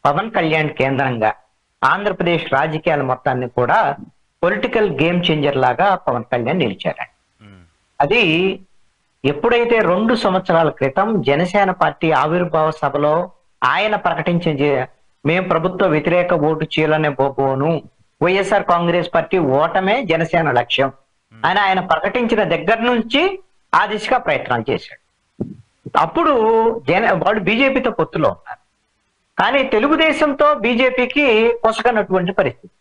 పవన్ కళ్యాణ్ కేంద్రంగా ఆంధ్రప్రదేశ్ రాజకీయాల మొత్తాన్ని కూడా పొలిటికల్ గేమ్ చేంజర్ లాగా పవన్ కళ్యాణ్ నిలిచారు ఉమ్, అది ఎప్పుడైతే రెండు సంవత్సరాల క్రితం జనసేన పార్టీ ఆవిర్భావ సభలో ఆయన ప్రకటించిన జే- మేం ప్రభుత్వ వ్యతిరేక ఓటు చీలనే పోను వైఎస్ఆర్ కాంగ్రెస్ పార్టీ ఓటమే జనసేన లక్ష్యం అని ఆయన ప్రకటించిన దగ్గర నుంచి ఆ దిశగా ప్రయత్నాలు చేశాడు. అప్పుడు జన వాడు బీజేపీతో పొత్తులో ఉన్నారు. కానీ తెలుగుదేశంతో బీజేపీకి కొసగనటువంటి పరిస్థితి.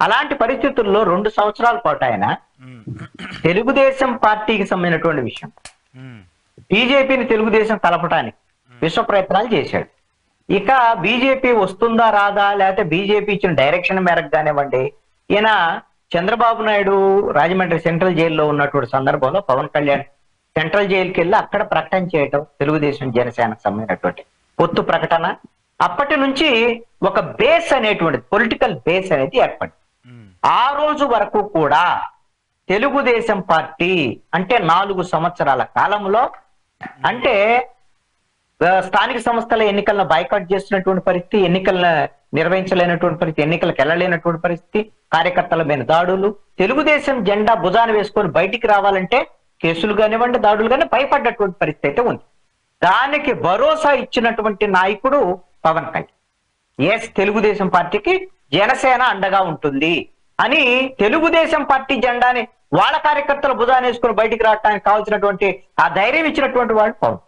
అలాంటి పరిస్థితుల్లో రెండు సంవత్సరాల పాటు ఆయన ఉమ్, తెలుగుదేశం పార్టీకి సంబంధించినటువంటి విషయం. ఉమ్, బీజేపీని తెలుగుదేశం కలపడానికి విశ్వ ప్రయత్నాలు చేశాడు. ఇక బీజేపీ వస్తుందా రాదా? లేకపోతే బీజేపీ ఇచ్చిన డైరెక్షన్ మేరకు కానివ్వండి. ఈయన చంద్రబాబు నాయుడు రాజమండ్రి సెంట్రల్ జైల్లో ఉన్నటువంటి సందర్భంలో పవన్ కళ్యాణ్ సెంట్రల్ జైలుకి వెళ్ళి అక్కడ ప్రకటన చేయటం తెలుగుదేశం జనసేనకు సంబంధించినటువంటి పొత్తు ప్రకటన. అప్పటి నుంచి ఒక బేస్ అనేటువంటిది పొలిటికల్ బేస్ అనేది ఏర్పడింది. ఆ రోజు వరకు కూడా తెలుగుదేశం పార్టీ అంటే నాలుగు సంవత్సరాల కాలంలో అంటే స్థానిక సంస్థల ఎన్నికలను బైకాట్ చేస్తున్నటువంటి పరిస్థితి ఎన్నికలను నిర్వహించలేనటువంటి పరిస్థితి ఎన్నికలకు వెళ్ళలేనటువంటి పరిస్థితి కార్యకర్తల మీద దాడులు. తెలుగుదేశం జెండా భుజాన వేసుకొని బయటికి రావాలంటే కేసులు కానివ్వండి దాడులు కానీ భయపడ్డటువంటి పరిస్థితి అయితే ఉంది. దానికి భరోసా ఇచ్చినటువంటి నాయకుడు పవన్ కళ్యాణ్. ఎస్ తెలుగుదేశం పార్టీకి జనసేన అండగా ఉంటుంది అని తెలుగుదేశం పార్టీ జెండాని వాళ్ళ కార్యకర్తలు భుజాన్ని వేసుకుని బయటికి రావడానికి కావాల్సినటువంటి ఆ ధైర్యం ఇచ్చినటువంటి వాడు పవన్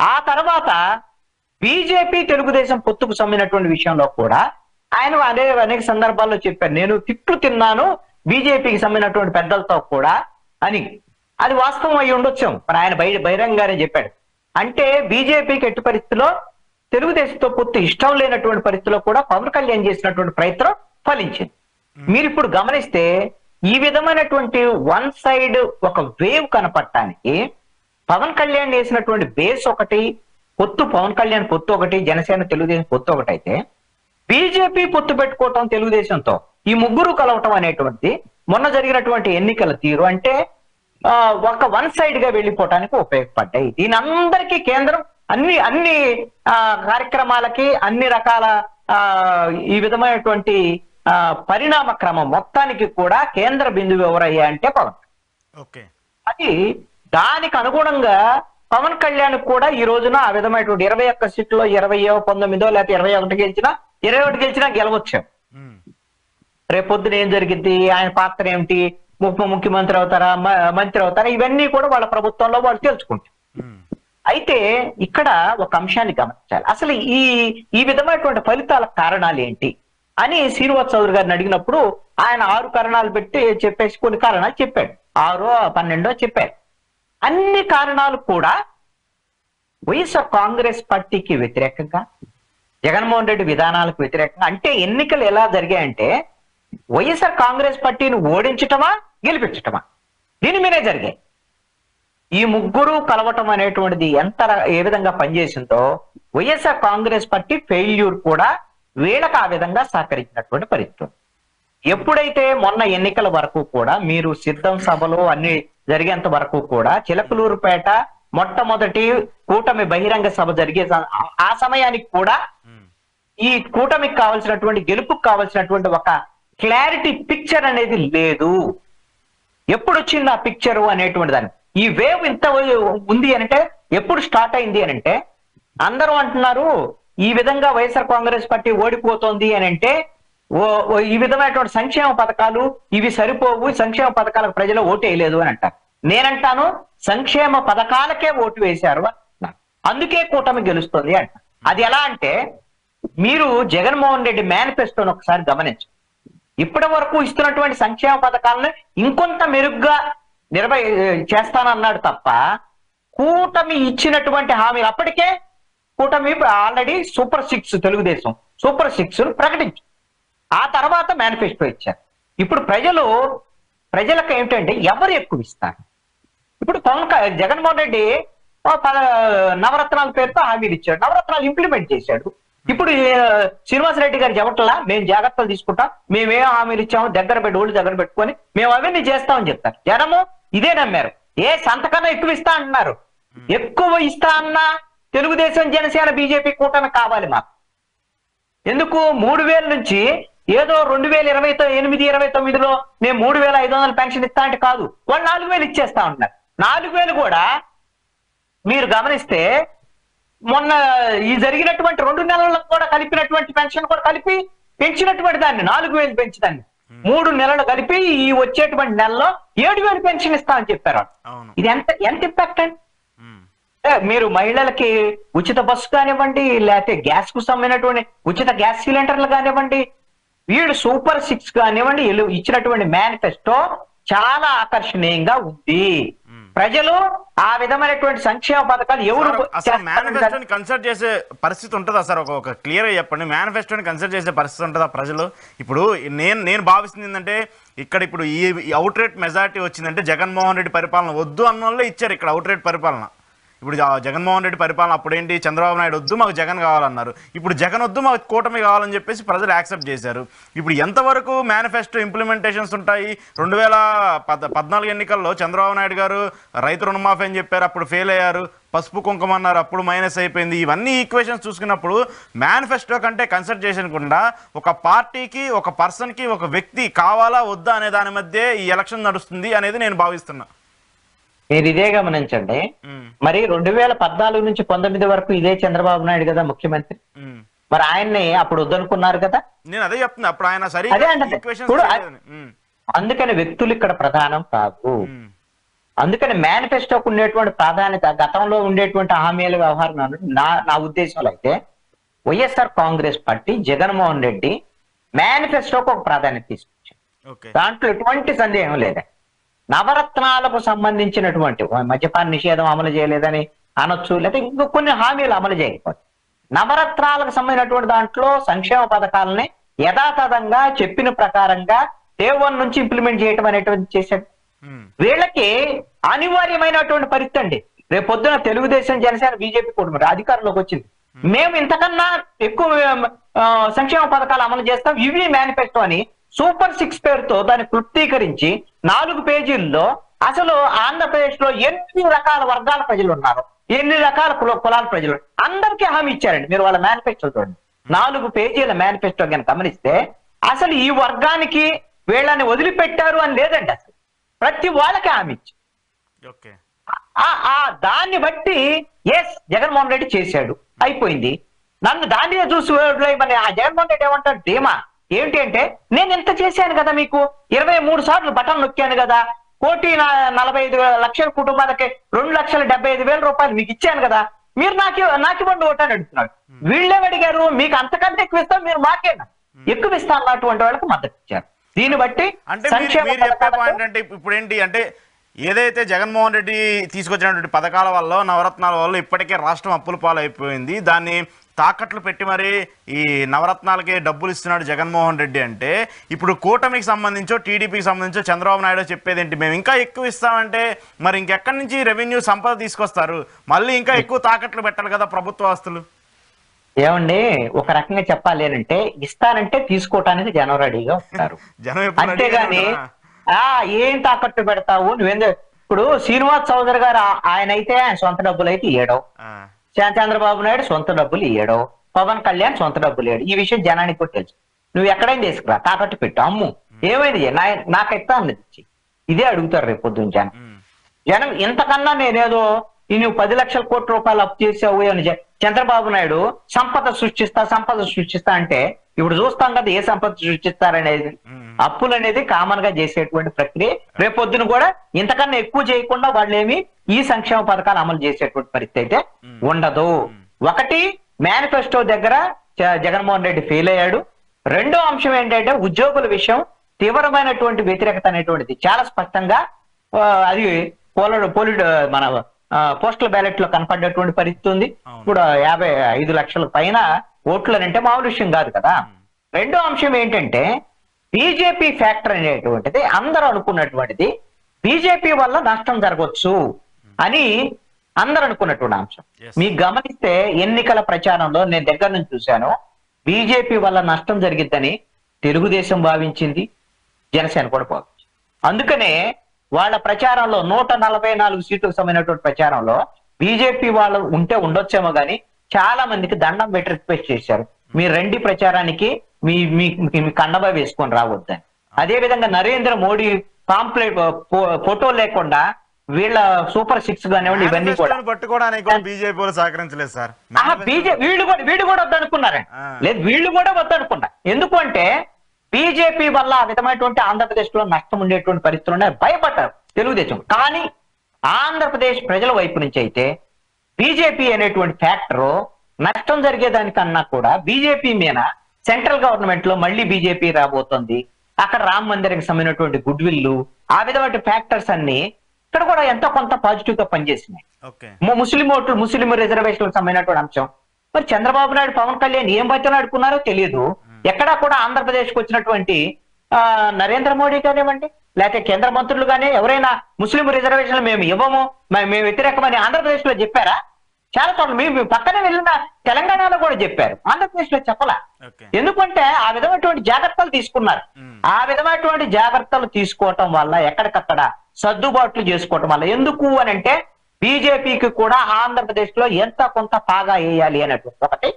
ఆ తర్వాత బీజేపీ తెలుగుదేశం పొత్తుకు సమ్మినటువంటి విషయంలో కూడా ఆయన అదే అనేక సందర్భాల్లో చెప్పారు. నేను తిట్లు తిన్నాను బీజేపీకి సమ్మినటువంటి పెద్దలతో కూడా అని. అది వాస్తవం అయి ఉండొచ్చు. మరి ఆయన బయట బహిరంగానే చెప్పాడు. అంటే బీజేపీకి ఎట్టి పరిస్థితిలో తెలుగుదేశంతో పొత్తు ఇష్టం లేనటువంటి పరిస్థితిలో కూడా పవన్ కళ్యాణ్ చేసినటువంటి ప్రయత్నం ఫలించింది. మీరు ఇప్పుడు గమనిస్తే ఈ విధమైనటువంటి వన్ సైడ్ ఒక వేవ్ కనపడటానికి పవన్ కళ్యాణ్ వేసినటువంటి బేస్ ఒకటి పొత్తు పవన్ కళ్యాణ్ పొత్తు ఒకటి జనసేన తెలుగుదేశం పొత్తు ఒకటి అయితే బీజేపీ పొత్తు పెట్టుకోవటం తెలుగుదేశంతో ఈ ముగ్గురు కలవటం అనేటువంటిది మొన్న జరిగినటువంటి ఎన్నికల తీరు అంటే ఒక వన్ సైడ్గా వెళ్ళిపోవటానికి ఉపయోగపడ్డాయి. దీని అందరికీ కేంద్రం అన్ని అన్ని కార్యక్రమాలకి అన్ని రకాల ఈ విధమైనటువంటి పరిణామ క్రమం మొత్తానికి కూడా కేంద్ర బిందువు ఎవరయ్యా అంటే పవన్. ఓకే. అది దానికి అనుగుణంగా పవన్ కళ్యాణ్ కూడా ఈ రోజున ఆ విధమైనటువంటి ఇరవై ఒక్క సీట్లో ఇరవై పంతొమ్మిదో లేకపోతే ఇరవై ఒకటి గెలిచినా ఇరవై ఒకటి గెలిచినా గెలవచ్చు. రేపొద్దున ఏం జరిగింది ఆయన పాత్ర ఏమిటి? ఉప ముఖ్యమంత్రి అవుతారా? మంత్రి అవుతారా? ఇవన్నీ కూడా వాళ్ళ ప్రభుత్వంలో వాళ్ళు తెలుసుకుంటారు. అయితే ఇక్కడ ఒక అంశాన్ని గమనించాలి. అసలు ఈ ఈ విధమైనటువంటి ఫలితాల కారణాలు ఏంటి? అని శ్రీనివాస్ చౌదరి గారిని అడిగినప్పుడు ఆయన ఆరు కారణాలు పెట్టి చెప్పేసి కొన్ని కారణాలు చెప్పాడు. ఆరో పన్నెండో చెప్పాడు అన్ని కారణాలు కూడా వైఎస్ఆర్ కాంగ్రెస్ పార్టీకి వ్యతిరేకంగా జగన్మోహన్ రెడ్డి విధానాలకు వ్యతిరేకంగా అంటే ఎన్నికలు ఎలా జరిగాయంటే వైఎస్ఆర్ కాంగ్రెస్ పార్టీని ఓడించటమా గెలిపించటమా? దీని మీదే జరిగాయి. ఈ ముగ్గురు కలవటం అనేటువంటిది ఎంత ఏ విధంగా పనిచేసిందో వైఎస్ఆర్ కాంగ్రెస్ పార్టీ ఫెయిల్యూర్ కూడా వీళ్ళకి ఆ విధంగా సహకరించినటువంటి పరిస్థితి ఎప్పుడైతే మొన్న ఎన్నికల వరకు కూడా మీరు సిద్ధం సభలు అన్ని జరిగేంత వరకు కూడా చిలకలూరుపేట మొట్టమొదటి కూటమి బహిరంగ సభ జరిగే ఆ- సమయానికి కూడా ఈ కూటమికి కావాల్సినటువంటి గెలుపుకు కావాల్సినటువంటి ఒక క్లారిటీ పిక్చర్ అనేది లేదు. ఎప్పుడు వచ్చింది ఆ పిక్చర్ అనేటువంటి దాన్ని? ఈ వేవ్ ఇంత ఉంది అంటే ఎప్పుడు స్టార్ట్ అయింది అంటే అందరూ అంటున్నారు ఈ విధంగా వైఎస్ఆర్ కాంగ్రెస్ పార్టీ ఓడిపోతోంది అని అంటే ఓ- ఓ ఈ విధమైనటువంటి సంక్షేమ పథకాలు ఇవి సరిపోవు సంక్షేమ పథకాలకు ప్రజలు ఓటు వేయలేదు అని అంటారు. నేనంటాను సంక్షేమ పథకాలకే ఓటు వేశారు అంటున్నాను. అందుకే కూటమి గెలుస్తుంది అంట అది ఎలా అంటే మీరు జగన్మోహన్ రెడ్డి మేనిఫెస్టోని ఒకసారి గమనించండి. ఇప్పటి వరకు ఇస్తున్నటువంటి సంక్షేమ పథకాలను ఇంకొంత మెరుగ్గా నిర్వహి చేస్తానన్నాడు తప్ప కూటమి ఇచ్చినటువంటి హామీలు అప్పటికే కూటమి already super six Telugu Desam super six ప్రకటించు ఆ తర్వాత మేనిఫెస్టో ఇచ్చారు. ఇప్పుడు ప్రజలు ప్రజలకు ఏమిటంటే ఎవరు ఎక్కువ ఇస్తారు? ఇప్పుడు పవన్ క- జగన్మోహన్ రెడ్డి నవరత్నాల పేరుతో హామీలు ఇచ్చాడు. నవరత్నాలు ఇంప్లిమెంట్ చేశాడు. ఇప్పుడు శ్రీనివాస్ రెడ్డి గారు చెప్పట్లా మేము జాగ్రత్తలు తీసుకుంటాం. మేమేం హామీలు ఇచ్చాము దగ్గర పెట్టి ఊళ్ళు దగ్గర పెట్టుకొని మేము అవన్నీ చేస్తామని చెప్తారు. జనము ఇదే నమ్మారు. ఏ సంతకన్నా ఎక్కువ ఇస్తా అంటున్నారు ఎక్కువ ఇస్తా అన్నా తెలుగుదేశం జనసేన బీజేపీ కూటమి కావాలి మాకు. ఎందుకు? మూడు వేల నుంచి ఏదో రెండు వేల ఇరవై ఎనిమిది ఇరవై తొమ్మిదిలో నేను మూడు వేల ఐదు వందల పెన్షన్ ఇస్తా అంటే కాదు. వాళ్ళు నాలుగు వేలు ఇచ్చేస్తా ఉంటున్నారు నాలుగు వేలు కూడా మీరు గమనిస్తే మొన్న ఈ జరిగినటువంటి రెండు నెలలకు కూడా కలిపినటువంటి పెన్షన్ కూడా కలిపి పెంచినటువంటి దాన్ని నాలుగు వేలు పెంచుదాన్ని మూడు నెలలు కలిపి ఈ వచ్చేటువంటి నెలలో ఏడు వేలు పెన్షన్ ఇస్తా అని చెప్పారు ఇది ఎంత ఎంత ఇంపాక్ట్ అండి? మీరు మహిళలకి ఉచిత బస్సు కానివ్వండి లేకపోతే గ్యాస్కు సంబంధించినటువంటి ఉచిత గ్యాస్ సిలిండర్లు కానివ్వండి వీడు సూపర్ సిక్స్ కానివ్వండి ఇచ్చినటువంటి మేనిఫెస్టో చాలా ఆకర్షణీయంగా ఉంది. ప్రజలు ఆ విధమైనటువంటి సంక్షేమ పథకాలు ఎవరు మేనిఫెస్టోని కన్సిడర్ చేసే పరిస్థితి ఉంటుందా సార్? ఒక క్లియర్గా చెప్పండి. మేనిఫెస్టోని కన్సిడర్ చేసే పరిస్థితి ఉంటుందా ప్రజలు? ఇప్పుడు నేను నేను భావిస్తుంది ఏంటంటే ఇక్కడ ఇప్పుడు ఈ అవుట్ రేట్ మెజారిటీ వచ్చిందంటే జగన్మోహన్ రెడ్డి పరిపాలన వద్దు అన్న ఇచ్చారు ఇక్కడ అవుట్ రేట్ పరిపాలన. ఇప్పుడు జగన్మోహన్ రెడ్డి పరిపాలన అప్పుడు ఏంటి చంద్రబాబు నాయుడు వద్దు మాకు జగన్ కావాలన్నారు. ఇప్పుడు జగన్ వద్దు మాకు కూటమి కావాలని చెప్పేసి ప్రజలు యాక్సెప్ట్ చేశారు. ఇప్పుడు ఎంతవరకు మేనిఫెస్టో ఇంప్లిమెంటేషన్స్ ఉంటాయి? రెండు వేల పద్ పద్నాలుగు ఎన్నికల్లో చంద్రబాబు నాయుడు గారు రైతు రుణమాఫీ అని చెప్పారు అప్పుడు ఫెయిల్ అయ్యారు. పసుపు కుంకుమ అన్నారు అప్పుడు మైనస్ అయిపోయింది. ఇవన్నీ ఈక్వేషన్స్ చూసుకున్నప్పుడు మేనిఫెస్టో కంటే కన్సల్ట్ చేసకుండా ఒక పార్టీకి ఒక పర్సన్కి ఒక వ్యక్తి కావాలా వద్దా అనే దాని మధ్య ఈ ఎలక్షన్ నడుస్తుంది అనేది నేను భావిస్తున్నా. మీరు ఇదే గమనించండి. మరి రెండు వేల పద్నాలుగు నుంచి పంతొమ్మిది వరకు ఇదే చంద్రబాబు నాయుడు కదా ముఖ్యమంత్రి. మరి ఆయన్ని అప్పుడు వద్దనుకున్నారు కదా? నేను అదే చెప్తున్నా అప్పుడు ఆయన అందుకని వ్యక్తులు ఇక్కడ ప్రధానం కాదు. అందుకని మేనిఫెస్టోకు ఉండేటువంటి ప్రాధాన్యత గతంలో ఉండేటువంటి హామీల వ్యవహారం నా నా ఉద్దేశంలో అయితే వైఎస్ఆర్ కాంగ్రెస్ పార్టీ జగన్మోహన్ రెడ్డి మేనిఫెస్టోకు ఒక ప్రాధాన్యత తీసుకొచ్చారు దాంట్లో ఎటువంటి సందేహం లేదు నవరత్నాలకు సంబంధించినటువంటి మద్యపాన నిషేధం అమలు చేయలేదని అనొచ్చు లేదా ఇంకో కొన్ని హామీలు అమలు చేయకపోతే. నవరత్నాలకు సంబంధించినటువంటి దాంట్లో సంక్షేమ పథకాలని యథాతథంగా చెప్పిన ప్రకారంగా డే వన్ నుంచి ఇంప్లిమెంట్ చేయటం అనేటువంటి చేశాడు. వీళ్ళకి అనివార్యమైనటువంటి పరిస్థితి అండి. రేపు పొద్దున తెలుగుదేశం జనసేన బీజేపీ కుటుంబం అధికారంలోకి వచ్చింది. మేము ఇంతకన్నా ఎక్కువ సంక్షేమ పథకాలు అమలు చేస్తాం. ఇవి మేనిఫెస్టో అని సూపర్ సిక్స్ పేరుతో దాన్ని క్లుప్తీకరించి నాలుగు పేజీల్లో అసలు ఆంధ్రప్రదేశ్లో ఎన్ని రకాల వర్గాల ప్రజలు ఉన్నారు? ఎన్ని రకాల కుల- కులాల ప్రజలు. అందరికీ హామీ ఇచ్చారండి. మీరు వాళ్ళ మేనిఫెస్టో చూడండి. నాలుగు పేజీల మేనిఫెస్టో కనుక గమనిస్తే అసలు ఈ వర్గానికి వీళ్ళని వదిలిపెట్టారు అని లేదండి అసలు. ప్రతి వాళ్ళకి హామీ ఆ దాన్ని బట్టి ఎస్ జగన్మోహన్ రెడ్డి చేశాడు. అయిపోయింది. నన్ను దాన్ని చూసి వదిలేయమని ఆ జగన్మోహన్ రెడ్డి ఏమంటాడు? ధీమా. ఏంటి అంటే నేను ఇంత చేశాను కదా మీకు? ఇరవై మూడు సార్లు బటన్ నొక్కాను కదా? కోటి నలభై ఐదు లక్షల కుటుంబాలకి రెండు లక్షల డెబ్బై ఐదు వేల రూపాయలు మీకు ఇచ్చాను కదా? మీరు నాకు నాకు ఇవ్వండి ఓటు అని అడుగుతున్నాడు వీళ్ళే అడిగారు మీకు అంతకంటే ఎక్కువ ఇస్తాం మీరు మాకేనా ఎక్కువ ఇస్తా అన్నటువంటి వాళ్ళకి మద్దతు ఇచ్చారు. దీన్ని బట్టి అంటే మీరు చెప్పే పాయింట్ అంటే ఇప్పుడు ఏంటి అంటే ఏదైతే జగన్మోహన్ రెడ్డి తీసుకొచ్చినటువంటి పథకాల వల్ల నవరత్నాల వల్ల ఇప్పటికే రాష్ట్రం అప్పుల పాలైపోయింది. దాన్ని తాకట్లు పెట్టి మరి ఈ నవరత్నాలకి డబ్బులు ఇస్తున్నాడు జగన్మోహన్ రెడ్డి అంటే ఇప్పుడు కూటమికి సంబంధించో టీడీపీకి సంబంధించో చంద్రబాబు నాయుడు చెప్పేది ఏంటి? మేము ఇంకా ఎక్కువ ఇస్తామంటే మరి ఇంకెక్కడి నుంచి రెవెన్యూ సంపద తీసుకొస్తారు? మళ్ళీ ఇంకా ఎక్కువ తాకట్లు పెట్టాలి కదా ప్రభుత్వ ఆస్తులు? ఏమండి ఒక రకంగా చెప్పాలి అంటే ఇస్తానంటే తీసుకోవటానికి జనం రెడీగా ఉంటారు. అంతేగాని? ఆ ఏం తాకట్టు పెడతావు? నువ్వేం ఇప్పుడు శ్రీనివాస్ చౌదరి గారు ఆయన అయితే ఆయన సొంత డబ్బులు అయితే ఇయ్యడం చంద్రబాబు నాయుడు సొంత డబ్బులు ఇయ్యడం. పవన్ కళ్యాణ్ సొంత డబ్బులు ఇయ్యడు. ఈ విషయం జనానికి కూడా తెలుసు. నువ్వు ఎక్కడైనా తీసుకురా తాకట్టు పెట్టు. అమ్ము. ఏమైంది? నాకైతే అన్నది ఇదే అడుగుతారు రేపు పొద్దున్న జనం. జనం ఇంతకన్నా నేనేదో ఈ నువ్వు పది లక్షల కోట్ల రూపాయలు అప్పు చేసావు అని చంద్రబాబు నాయుడు సంపద సృష్టిస్తా సంపద సృష్టిస్తా అంటే ఇప్పుడు చూస్తాం కదా ఏ సంపద సృష్టిస్తారనేది. అప్పులు అనేది కామన్గా చేసేటువంటి ప్రక్రియ. రేపొద్దున కూడా ఇంతకన్నా ఎక్కువ చేయకుండా వాళ్ళు ఏమి ఈ సంక్షేమ పథకాలు అమలు చేసేటువంటి పరిస్థితి అయితే ఉండదు. ఒకటి మేనిఫెస్టో దగ్గర జగన్మోహన్ రెడ్డి ఫెయిల్ అయ్యాడు. రెండో అంశం ఏంటంటే ఉద్యోగుల విషయం తీవ్రమైనటువంటి వ్యతిరేకత అనేటువంటిది. చాలా స్పష్టంగా అది పోల పోలి మన పోస్టల్ బ్యాలెట్లో కనపడేటువంటి పరిస్థితి ఉంది. ఇప్పుడు యాభై ఐదు లక్షల పైన ఓట్లు అని అంటే మామూలు విషయం కాదు కదా. రెండో అంశం ఏంటంటే బీజేపీ ఫ్యాక్టర్ అనేటువంటిది అందరూ అనుకున్నటువంటిది బీజేపీ వల్ల నష్టం జరగవచ్చు అని అందరూ అనుకున్నటువంటి అంశం. మీకు గమనిస్తే ఎన్నికల ప్రచారంలో నేను దగ్గర నుంచి చూశాను బీజేపీ వల్ల నష్టం జరిగిద్దని తెలుగుదేశం భావించింది జనసేన కూడా భావించింది. అందుకనే వాళ్ళ ప్రచారంలో నూట నలభై నాలుగు సీట్లకు సంబంధించినటువంటి ప్రచారంలో బీజేపీ వాళ్ళు ఉంటే ఉండొచ్చేమో గానీ చాలా మందికి దండం పెట్టి రిక్వెస్ట్ చేశారు. మీ రెండి ప్రచారానికి మీ మీ కండబ వేసుకొని రావద్దని. అదే విధంగా నరేంద్ర మోడీ పాంప్లెట్ ఫోటో లేకుండా వీళ్ళ సూపర్ సిక్స్ కానివ్వండి ఇవన్నీ కూడా. పట్టుకోవడానికి కూడా బీజేపీ సహకరించలేదు సార్. ఆహా బీజే వీళ్ళు కూడా వీళ్ళు కూడా వద్దనుకున్నారండి ఆ. లేదు వీళ్ళు కూడా వద్దనుకున్నారు. ఎందుకు అంటే బీజేపీ వల్ల ఆ విధమైనటువంటి ఆంధ్రప్రదేశ్లో నష్టం ఉండేటువంటి పరిస్థితులు ఉన్నాయి. భయపడ్డారు తెలుగుదేశం. కానీ ఆంధ్రప్రదేశ్ ప్రజల వైపు నుంచి అయితే బీజేపీ అనేటువంటి ఫ్యాక్టర్ నష్టం జరిగేదానికన్నా కూడా బీజేపీ మీద సెంట్రల్ గవర్నమెంట్లో మళ్ళీ బీజేపీ రాబోతుంది. అక్కడ రామ మందిరికి సంబంధించినటువంటి గుడ్ విల్లు ఆ విధమైన ఫ్యాక్టర్స్ అన్ని ఇక్కడ కూడా ఎంతో కొంత పాజిటివ్గా పనిచేసినాయి ముస్లిం ఓట్లు ముస్లిం రిజర్వేషన్లకు సంబంధించినటువంటి అంశం. మరి చంద్రబాబు నాయుడు పవన్ కళ్యాణ్ ఏం బతిలాడుకున్నారో తెలియదు ఎక్కడా కూడా ఆంధ్రప్రదేశ్కు వచ్చినటువంటి ఆ, నరేంద్ర మోడీ కానివ్వండి లేకపోతే కేంద్ర మంత్రులు కానీ ఎవరైనా ముస్లిం రిజర్వేషన్లు మేము ఇవ్వము మేము వ్యతిరేకమని ఆంధ్రప్రదేశ్లో చెప్పారా? చాలా చోట్ల మేము పక్కనే వెళ్ళిన తెలంగాణలో కూడా చెప్పారు. ఆంధ్రప్రదేశ్లో చెప్పలా ఎందుకంటే ఆ విధమైనటువంటి జాగ్రత్తలు తీసుకున్నారు. ఆ విధమైనటువంటి జాగ్రత్తలు తీసుకోవటం వల్ల ఎక్కడికక్కడ సర్దుబాట్లు చేసుకోవటం వల్ల ఎందుకు అని అంటే బీజేపీకి కూడా ఆంధ్రప్రదేశ్లో ఎంత కొంత పాగా వేయాలి అనేటువంటి ఒకటి.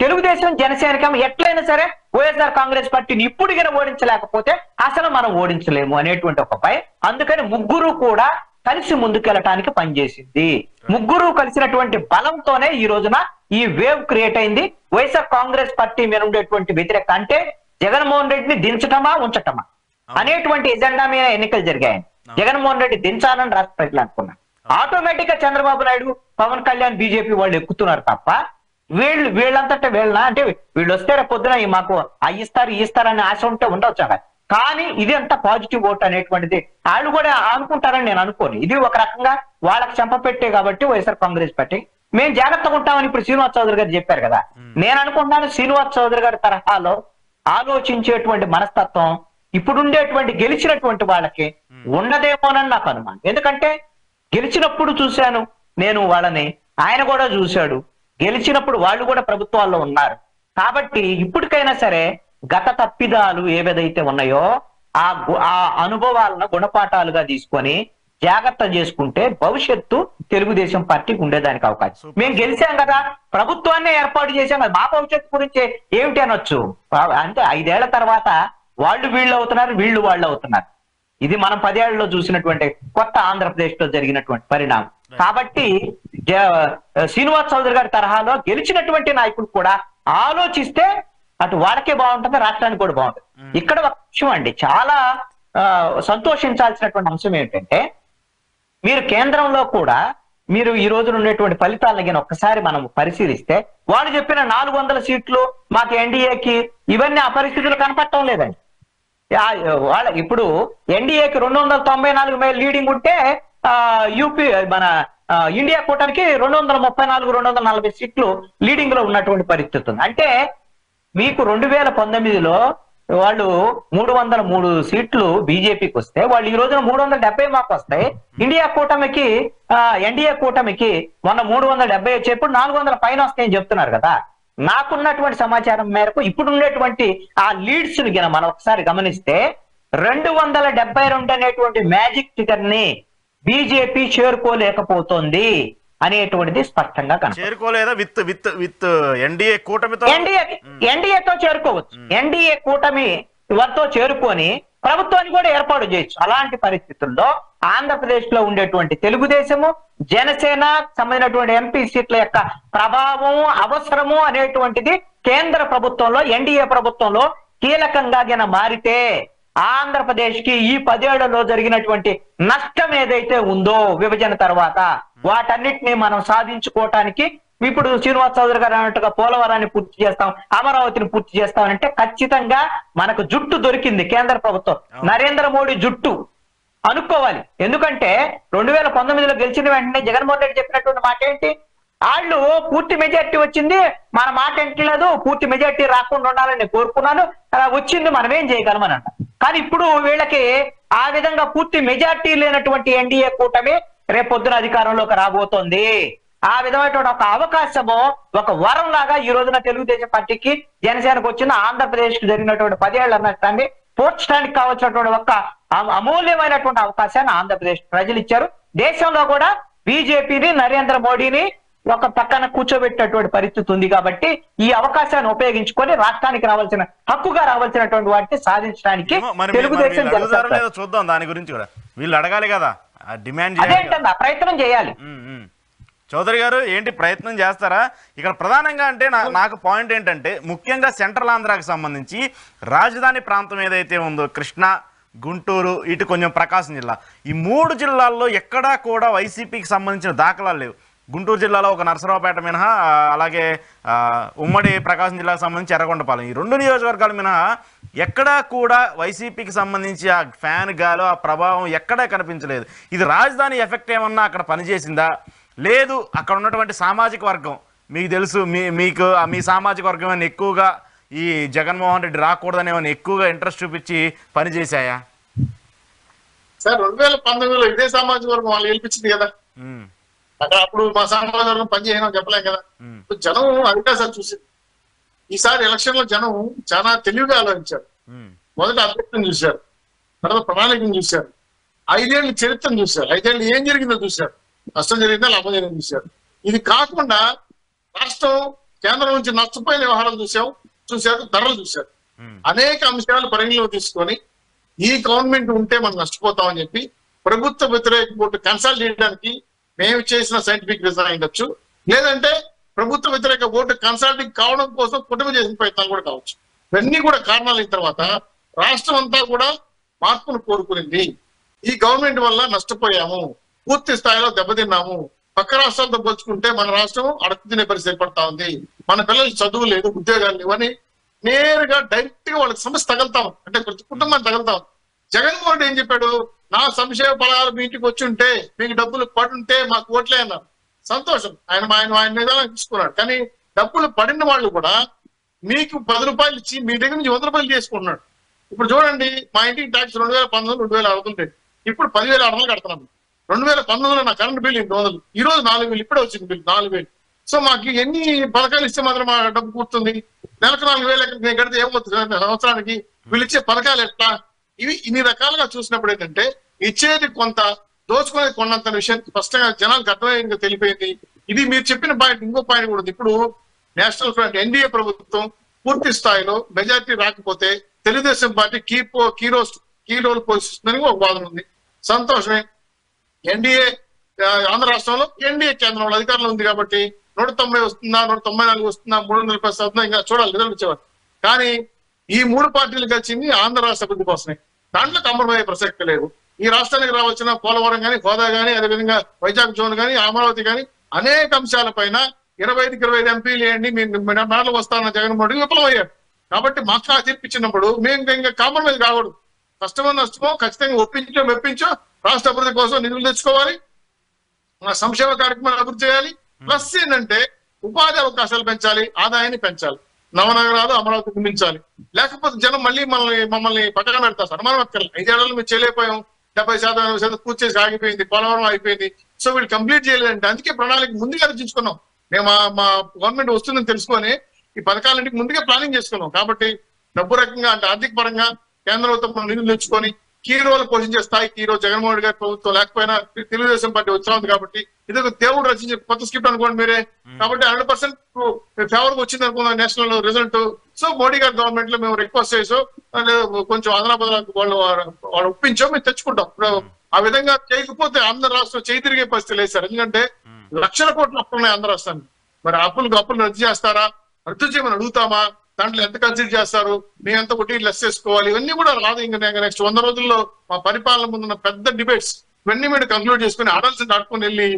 తెలుగుదేశం జనసేనకం ఎట్లయినా సరే వైఎస్ఆర్ కాంగ్రెస్ పార్టీని ఇప్పుడు గిన ఓడించలేకపోతే అసలు మనం ఓడించలేము అనేటువంటి ఒక భయం. అందుకని ముగ్గురు కూడా కలిసి ముందుకెళ్ళటానికి పనిచేసింది. ముగ్గురు కలిసినటువంటి బలంతోనే ఈ రోజున ఈ వేవ్ క్రియేట్ అయింది. వైఎస్ఆర్ కాంగ్రెస్ పార్టీ మీద ఉండేటువంటి వ్యతిరేకత అంటే జగన్మోహన్ రెడ్డిని దించటమా ఉంచటమా అనేటువంటి ఎజెండా మీద ఎన్నికలు జరిగాయి. జగన్మోహన్ రెడ్డి దించాలని రాష్ట్ర ప్రజలు అనుకున్నారు. ఆటోమేటిక్గా చంద్రబాబు నాయుడు పవన్ కళ్యాణ్ బీజేపీ వాళ్ళు ఎక్కుతున్నారు తప్ప వీళ్ళు వీళ్ళంతటా వీళ్ళ అంటే వీళ్ళు వస్తే పొద్దున ఈ మాకు అవి ఇస్తారు ఇస్తారని ఆశ ఉంటే ఉండొచ్చు అక్కడ. కానీ ఇది అంత పాజిటివ్ ఓట్ అనేటువంటిది వాళ్ళు కూడా అనుకుంటారని నేను అనుకోను. ఇది ఒక రకంగా వాళ్ళకి చెంపపెట్టే కాబట్టి వైఎస్ఆర్ కాంగ్రెస్ పార్టీ. మేము జాగ్రత్తగా ఉంటామని ఇప్పుడు శ్రీనివాస్ చౌదరి గారు చెప్పారు కదా. నేను అనుకుంటున్నాను శ్రీనివాస్ చౌదరి గారి తరహాలో ఆలోచించేటువంటి మనస్తత్వం ఇప్పుడుండేటువంటి గెలిచినటువంటి వాళ్ళకి ఉండదేమోనని నాకు అనుమానం. ఎందుకంటే గెలిచినప్పుడు చూశాను నేను వాళ్ళని. ఆయన కూడా చూశాడు. గెలిచినప్పుడు వాళ్ళు కూడా ప్రభుత్వాల్లో ఉన్నారు. కాబట్టి ఇప్పటికైనా సరే గత తప్పిదాలు ఏవేదైతే ఉన్నాయో ఆ ఆ అనుభవాలను గుణపాఠాలుగా తీసుకొని జాగ్రత్త చేసుకుంటే భవిష్యత్తు తెలుగుదేశం పార్టీకి ఉండేదానికి అవకాశం. మేము గెలిచాం కదా ప్రభుత్వాన్ని ఏర్పాటు చేశాం కదా మా భవిష్యత్తు గురించి ఏమిటి అనొచ్చు? అంటే ఐదేళ్ళ తర్వాత వాళ్ళు వీళ్ళు అవుతున్నారు వీళ్ళు వాళ్ళు అవుతున్నారు. ఇది మనం పదేళ్ళలో చూసినటువంటి కొత్త ఆంధ్రప్రదేశ్లో జరిగినటువంటి పరిణామం. కాబట్టి శ్రీనివాస్ చౌదరి గారి తరహాలో గెలిచినటువంటి నాయకులు కూడా ఆలోచిస్తే అటు వాళ్ళకే బాగుంటుంది రాష్ట్రానికి కూడా బాగుంటుంది. ఇక్కడ ఒక విషయం అండి. చాలా సంతోషించాల్సినటువంటి అంశం ఏంటంటే మీరు కేంద్రంలో కూడా మీరు ఈ రోజున ఉండేటువంటి ఫలితాలను గిన ఒక్కసారి మనం పరిశీలిస్తే వాళ్ళు చెప్పిన నాలుగు వందల సీట్లు మాకు ఎన్డీఏకి ఇవన్నీ ఆ పరిస్థితులు కనపడటం లేదండి. వాళ్ళ ఇప్పుడు ఎన్డీఏకి రెండు వందల తొంభై నాలుగు మేలు లీడింగ్ ఉంటే ఆ, యూపీ మన ఇండియా కూటానికి రెండు వందల ముప్పై నాలుగు రెండు వందల నలభై సీట్లు లీడింగ్లో ఉన్నటువంటి పరిస్థితి ఉంది. అంటే మీకు రెండు వేల పంతొమ్మిదిలో వాళ్ళు మూడు వందల మూడు సీట్లు బీజేపీకి వస్తే వాళ్ళు ఈ రోజున మూడు వందల డెబ్బై మాకు వస్తాయి. ఇండియా కూటమికి ఆ, ఎన్డీఏ కూటమికి మొన్న మూడు వందల డెబ్బై వచ్చేప్పుడు నాలుగు వందల పైన వస్తాయని చెప్తున్నారు కదా. నాకున్నటువంటి సమాచారం మేరకు ఇప్పుడు ఉండేటువంటి ఆ లీడ్స్ని మనం ఒకసారి గమనిస్తే రెండు వందల డెబ్బై రెండు అనేటువంటి మ్యాజిక్ ఫిగర్ని బీజేపీ చేరుకోలేకపోతోంది అనేటువంటిది స్పష్టంగా చేరుకోలేదా? విత్ విత్ విత్ ఎన్డీఏ కూటమితో? ఎన్డీఏ ఎన్డీఏతో చేరుకోవచ్చు. ఎన్డీఏ కూటమి వారితో చేరుకొని ప్రభుత్వాన్ని కూడా ఏర్పాటు చేయొచ్చు. అలాంటి పరిస్థితుల్లో ఆంధ్రప్రదేశ్లో ఉండేటువంటి తెలుగుదేశము జనసేన సంబంధించినటువంటి ఎంపీ సీట్ల యొక్క ప్రభావం అవసరము అనేటువంటిది కేంద్ర ప్రభుత్వంలో ఎన్డీఏ ప్రభుత్వంలో కీలకంగా గిన మారితే ఆంధ్రప్రదేశ్కి ఈ పదేళ్ళలో జరిగినటువంటి నష్టం ఏదైతే ఉందో విభజన తర్వాత వాటన్నిటిని మనం సాధించుకోవటానికి ఇప్పుడు శ్రీనివాస్ చౌదరి గారు అన్నట్టుగా పోలవరాన్ని పూర్తి చేస్తాం అమరావతిని పూర్తి చేస్తాం అంటే ఖచ్చితంగా మనకు జుట్టు దొరికింది కేంద్ర ప్రభుత్వం. నరేంద్ర మోడీ జుట్టు. అనుకోవాలి. ఎందుకంటే రెండు వేల పంతొమ్మిదిలో గెలిచిన వెంటనే జగన్మోహన్ రెడ్డి చెప్పినటువంటి మాట ఏంటి? వాళ్ళు పూర్తి మెజార్టీ వచ్చింది మన మాట ఎంటలేదు పూర్తి మెజార్టీ రాకుండా ఉండాలని నేను కోరుకున్నాను అలా వచ్చింది మనం ఏం చేయగలమని కానీ ఇప్పుడు వీళ్ళకి ఆ విధంగా పూర్తి మెజార్టీ లేనటువంటి ఎన్డీఏ కూటమి రేపొద్దున అధికారంలోకి రాబోతోంది. ఆ విధమైనటువంటి ఒక అవకాశము ఒక వరం లాగా ఈ రోజున తెలుగుదేశం పార్టీకి జనసేనకు వచ్చిన ఆంధ్రప్రదేశ్కు జరిగినటువంటి పదేళ్ళ నష్టాన్ని పోర్చడానికి కావాల్సినటువంటి ఒక అమూల్యమైనటువంటి అవకాశాన్ని ఆంధ్రప్రదేశ్ ప్రజలు ఇచ్చారు. దేశంలో కూడా బీజేపీని నరేంద్ర మోడీని ఒక పక్కన కూర్చోబెట్టినటువంటి పరిస్థితి ఉంది కాబట్టి ఈ అవకాశాన్ని ఉపయోగించుకొని రాష్ట్రానికి రావాల్సిన హక్కుగా రావాల్సినటువంటి వాటిని సాధించడానికి తెలుగుదేశం చూద్దాం దాని గురించి కూడా. వీళ్ళు అడగాలి కదా. డిమాండ్. అదేంటండి ప్రయత్నం చేయాలి. చౌదరి గారు ఏంటి ప్రయత్నం చేస్తారా? ఇక్కడ ప్రధానంగా అంటే నాకు పాయింట్ ఏంటంటే ముఖ్యంగా సెంట్రల్ ఆంధ్రాకి సంబంధించి రాజధాని ప్రాంతం ఏదైతే ఉందో కృష్ణా గుంటూరు ఇటు కొంచెం ప్రకాశం జిల్లా. ఈ మూడు జిల్లాల్లో ఎక్కడా కూడా వైసీపీకి సంబంధించిన దాఖలాలు లేవు. గుంటూరు జిల్లాలో ఒక నరసరావుపేట మినహా అలాగే ఉమ్మడి ప్రకాశం జిల్లాకు సంబంధించి ఎర్రగొండపాలెం. ఈ రెండు నియోజకవర్గాలు మినహా ఎక్కడా కూడా వైసీపీకి సంబంధించి ఆ ఫ్యాన్ గాలో ఆ ప్రభావం ఎక్కడా కనిపించలేదు. ఇది రాజధాని ఎఫెక్ట్ ఏమన్నా అక్కడ పనిచేసిందా? లేదు అక్కడ ఉన్నటువంటి సామాజిక వర్గం. మీకు తెలుసు మీ మీకు మీ సామాజిక వర్గం ఏమైనా ఎక్కువగా ఈ జగన్మోహన్ రెడ్డి రాకూడదని ఏమైనా ఎక్కువగా ఇంట్రెస్ట్ చూపించి పనిచేశాయా? సార్ రెండు వేల పంతొమ్మిదిలో ఇదే సామాజిక వర్గం వాళ్ళు గెలిపించింది కదా. అక్కడ అప్పుడు మా వర్గం పనిచేయడం చెప్పలేం కదా. జనం అవకాశాలు చూసింది ఈసారి ఎలక్షన్లో జనం చాలా తెలివిగా ఆలోచించారు. మొదట అభ్యర్థిని చూశారు. తర్వాత ప్రణాళికను చూశారు. ఐదేళ్ళ చరిత్రను చూశారు. ఐదేళ్ళు ఏం జరిగిందో చూశారు. నష్టం జరిగిందా లాభం జరిగిందో చూశారు. ఇది కాకుండా రాష్ట్రం కేంద్రం నుంచి నష్టపోయిన వ్యవహారాలు చూసాం చూశారు ధరలు చూశారు. అనేక అంశాలు పరిగణలో తీసుకొని ఈ గవర్నమెంట్ ఉంటే మనం నష్టపోతామని చెప్పి ప్రభుత్వ వ్యతిరేక బోర్డు కన్సల్ట్ చేయడానికి మేము చేసిన సైంటిఫిక్ రీజన్ ఉండొచ్చు. లేదంటే ప్రభుత్వ వ్యతిరేక బోర్డు కన్సల్టింగ్ కావడం కోసం కుటుంబం చేసిన ప్రయత్నాలు కూడా కావచ్చు. ఇవన్నీ కూడా కారణాలు అయిన తర్వాత రాష్ట్రం అంతా కూడా మార్పును కోరుకునింది. ఈ గవర్నమెంట్ వల్ల నష్టపోయాము. పూర్తి స్థాయిలో దెబ్బతిన్నాము. పక్క రాష్ట్రాలతో పోల్చుకుంటే మన రాష్ట్రం అడుగు తినే పరిస్థితి ఏర్పడతా ఉంది. మన పిల్లలకి చదువు లేదు ఉద్యోగాలు లేవని నేరుగా డైరెక్ట్గా వాళ్ళకి సమస్య తగలుతాం. అంటే కుటుంబాన్ని తగలుతాం. జగన్మోహన్ రెడ్డి ఏం చెప్పాడు? నా సంక్షేమ ఫలాలు మీ ఇంటికి వచ్చి ఉంటే మీకు డబ్బులు పడుంటే మాకు ఓట్లే అన్నారు. సంతోషం. ఆయన ఆయన ఆయన నిదానం తీసుకున్నాడు. కానీ డబ్బులు పడిన వాళ్ళు కూడా మీకు పది రూపాయలు ఇచ్చి మీ దగ్గర నుంచి వంద రూపాయలు చేసుకుంటున్నాడు ఇప్పుడు చూడండి మా ఇంటికి ట్యాక్స్ రెండు వేల పంతొమ్మిది రెండు వేల అరవై ఇప్పుడు పదివేల ఆరు వందలు కడుతున్నాం. రెండు వేల పంతొమ్మిదిలో నా కరెంట్ బిల్ ఎనిమిది వందలు? ఈ రోజు నాలుగు వేలు ఇప్పుడే వచ్చింది బిల్ నాలుగు వేలు. సో మాకు ఎన్ని పథకాలు ఇస్తే మాత్రం మా డబ్బు కూర్చుంది? నెలకు నాలుగు వేలు ఎక్కడ నేను కడితే ఏమవుతుంది? సంవత్సరానికి వీళ్ళు ఇచ్చే పథకాలు ఎట్లా? ఇవి ఇన్ని రకాలుగా చూసినప్పుడు ఏంటంటే ఇచ్చేది కొంత దోచుకునేది కొన్నంత విషయం స్పష్టంగా జనాలకు అర్థమయ్యేందుకు తెలిపోయింది ఇది మీరు చెప్పిన పాయింట్ ఇంకో పాయింట్ కూడా ఉంది. ఇప్పుడు నేషనల్ ఫ్రంట్ ఎన్డీఏ ప్రభుత్వం పూర్తి స్థాయిలో మెజార్టీ రాకపోతే తెలుగుదేశం పార్టీ కీ పో- కీ రోల్ కీ రోల్ పోషిస్తుందని ఒక వాదన ఉంది. సంతోషమే. ఎన్డీఏ ఆంధ్ర రాష్ట్రంలో ఎన్డీఏ కేంద్రంలో అధికారంలో ఉంది కాబట్టి నూట తొంభై వస్తుందా నూట తొంభై నాలుగు వస్తుందా మూడు వందల పది వస్తుందా ఇంకా చూడాలి రిజల్ట్ వచ్చేవారు కానీ ఈ మూడు పార్టీలు కలిసింది ఆంధ్ర రాష్ట్ర అభివృద్ధి కోసమే. దాంట్లో కాంప్రమైజ్ అయ్యే ప్రసక్తి లేదు. ఈ రాష్ట్రానికి రావాల్సిన పోలవరం కానీ హోదా కానీ అదేవిధంగా వైజాగ్ జోన్ కానీ అమరావతి కానీ అనేక అంశాలపైన ఇరవై ఐదుకి ఇరవై ఐదు ఎంపీలు వేయండి మీరు మేడలు వస్తానన్న జగన్మోహన్ రెడ్డి విఫలమయ్యారు కాబట్టి మాకు ఆ తీర్పు ఇచ్చినప్పుడు మేము ఇంకా- కాంప్రమైజ్ కాకూడదు. కష్టమో నష్టమో ఖచ్చితంగా ఒప్పించో మెప్పించో రాష్ట్ర అభివృద్ధి కోసం నిధులు తెచ్చుకోవాలి. మన సంక్షేమ కార్యక్రమాలు అభివృద్ధి చేయాలి. ప్లస్ ఏంటంటే ఉపాధి అవకాశాలు పెంచాలి ఆదాయాన్ని పెంచాలి. నవనగరాలు అమరావతి నిర్మించాలి. లేకపోతే జనం మళ్ళీ మనల్ని మమ్మల్ని పక్కన పెడతారు సార్. మనం అక్కడ ఐదేళ్ళలో మేము చేయలేకపోయాం. డెబ్బై శాతం ఎనభై శాతం పూర్తి చేసి ఆగిపోయింది పోలవరం అయిపోయింది సో వీళ్ళు కంప్లీట్ చేయలేదంటే అందుకే ప్రణాళిక ముందుగా రచించుకున్నాం మేము మా మా గవర్నమెంట్ వస్తుందని తెలుసుకొని ఈ పథకాలన్నింటికి ముందుగా ప్లానింగ్ చేసుకున్నాం. కాబట్టి డబ్బు రకంగా అంటే ఆర్థిక పరంగా కేంద్రంతో మనం నిధులు తెచ్చుకొని కీ రోల్ పోషించే స్థాయికి ఈ రోజు జగన్మోహన్ రెడ్డి గారి ప్రభుత్వం లేకపోయినా తెలుగుదేశం పార్టీ వచ్చా ఉంది కాబట్టి ఇది ఒక దేవుడు రచించే కొత్త స్క్రిప్ట్ అనుకోండి మీరే. కాబట్టి హండ్రెడ్ పర్సెంట్ ఫేవర్ వచ్చింది అనుకుందాం నేషనల్ రిజల్ట్. సో మోడీ గారి గవర్నమెంట్లో మేము రిక్వెస్ట్ చేసో. కొంచెం ఆంధ్రప్రదేశ్ వాళ్ళు వాళ్ళు ఒప్పించో మేము తెచ్చుకుంటాం. ఆ విధంగా చేయకపోతే ఆంధ్ర రాష్ట్రం చేయి తిరిగే పరిస్థితి లేదు సార్. ఎందుకంటే లక్షల కోట్ల అప్పులు ఉన్నాయి ఆంధ్ర రాష్ట్రానికి. మరి అప్పులు అప్పులు రద్దు చేస్తారా? రద్దు చేయమని అడుగుతామా? దాంట్లో ఎంత కన్సిడర్ చేస్తారు? మేము ఎంత ఒకటి లెస్ చేసుకోవాలి? ఇవన్నీ కూడా రాదు. ఇంకా నెక్స్ట్ వంద రోజుల్లో మా పరిపాలన ముందున్న పెద్ద డిబేట్స్ ఇవన్నీ మీరు కంక్లూడ్ చేసుకుని అడల్స్ దాటుకుని వెళ్ళి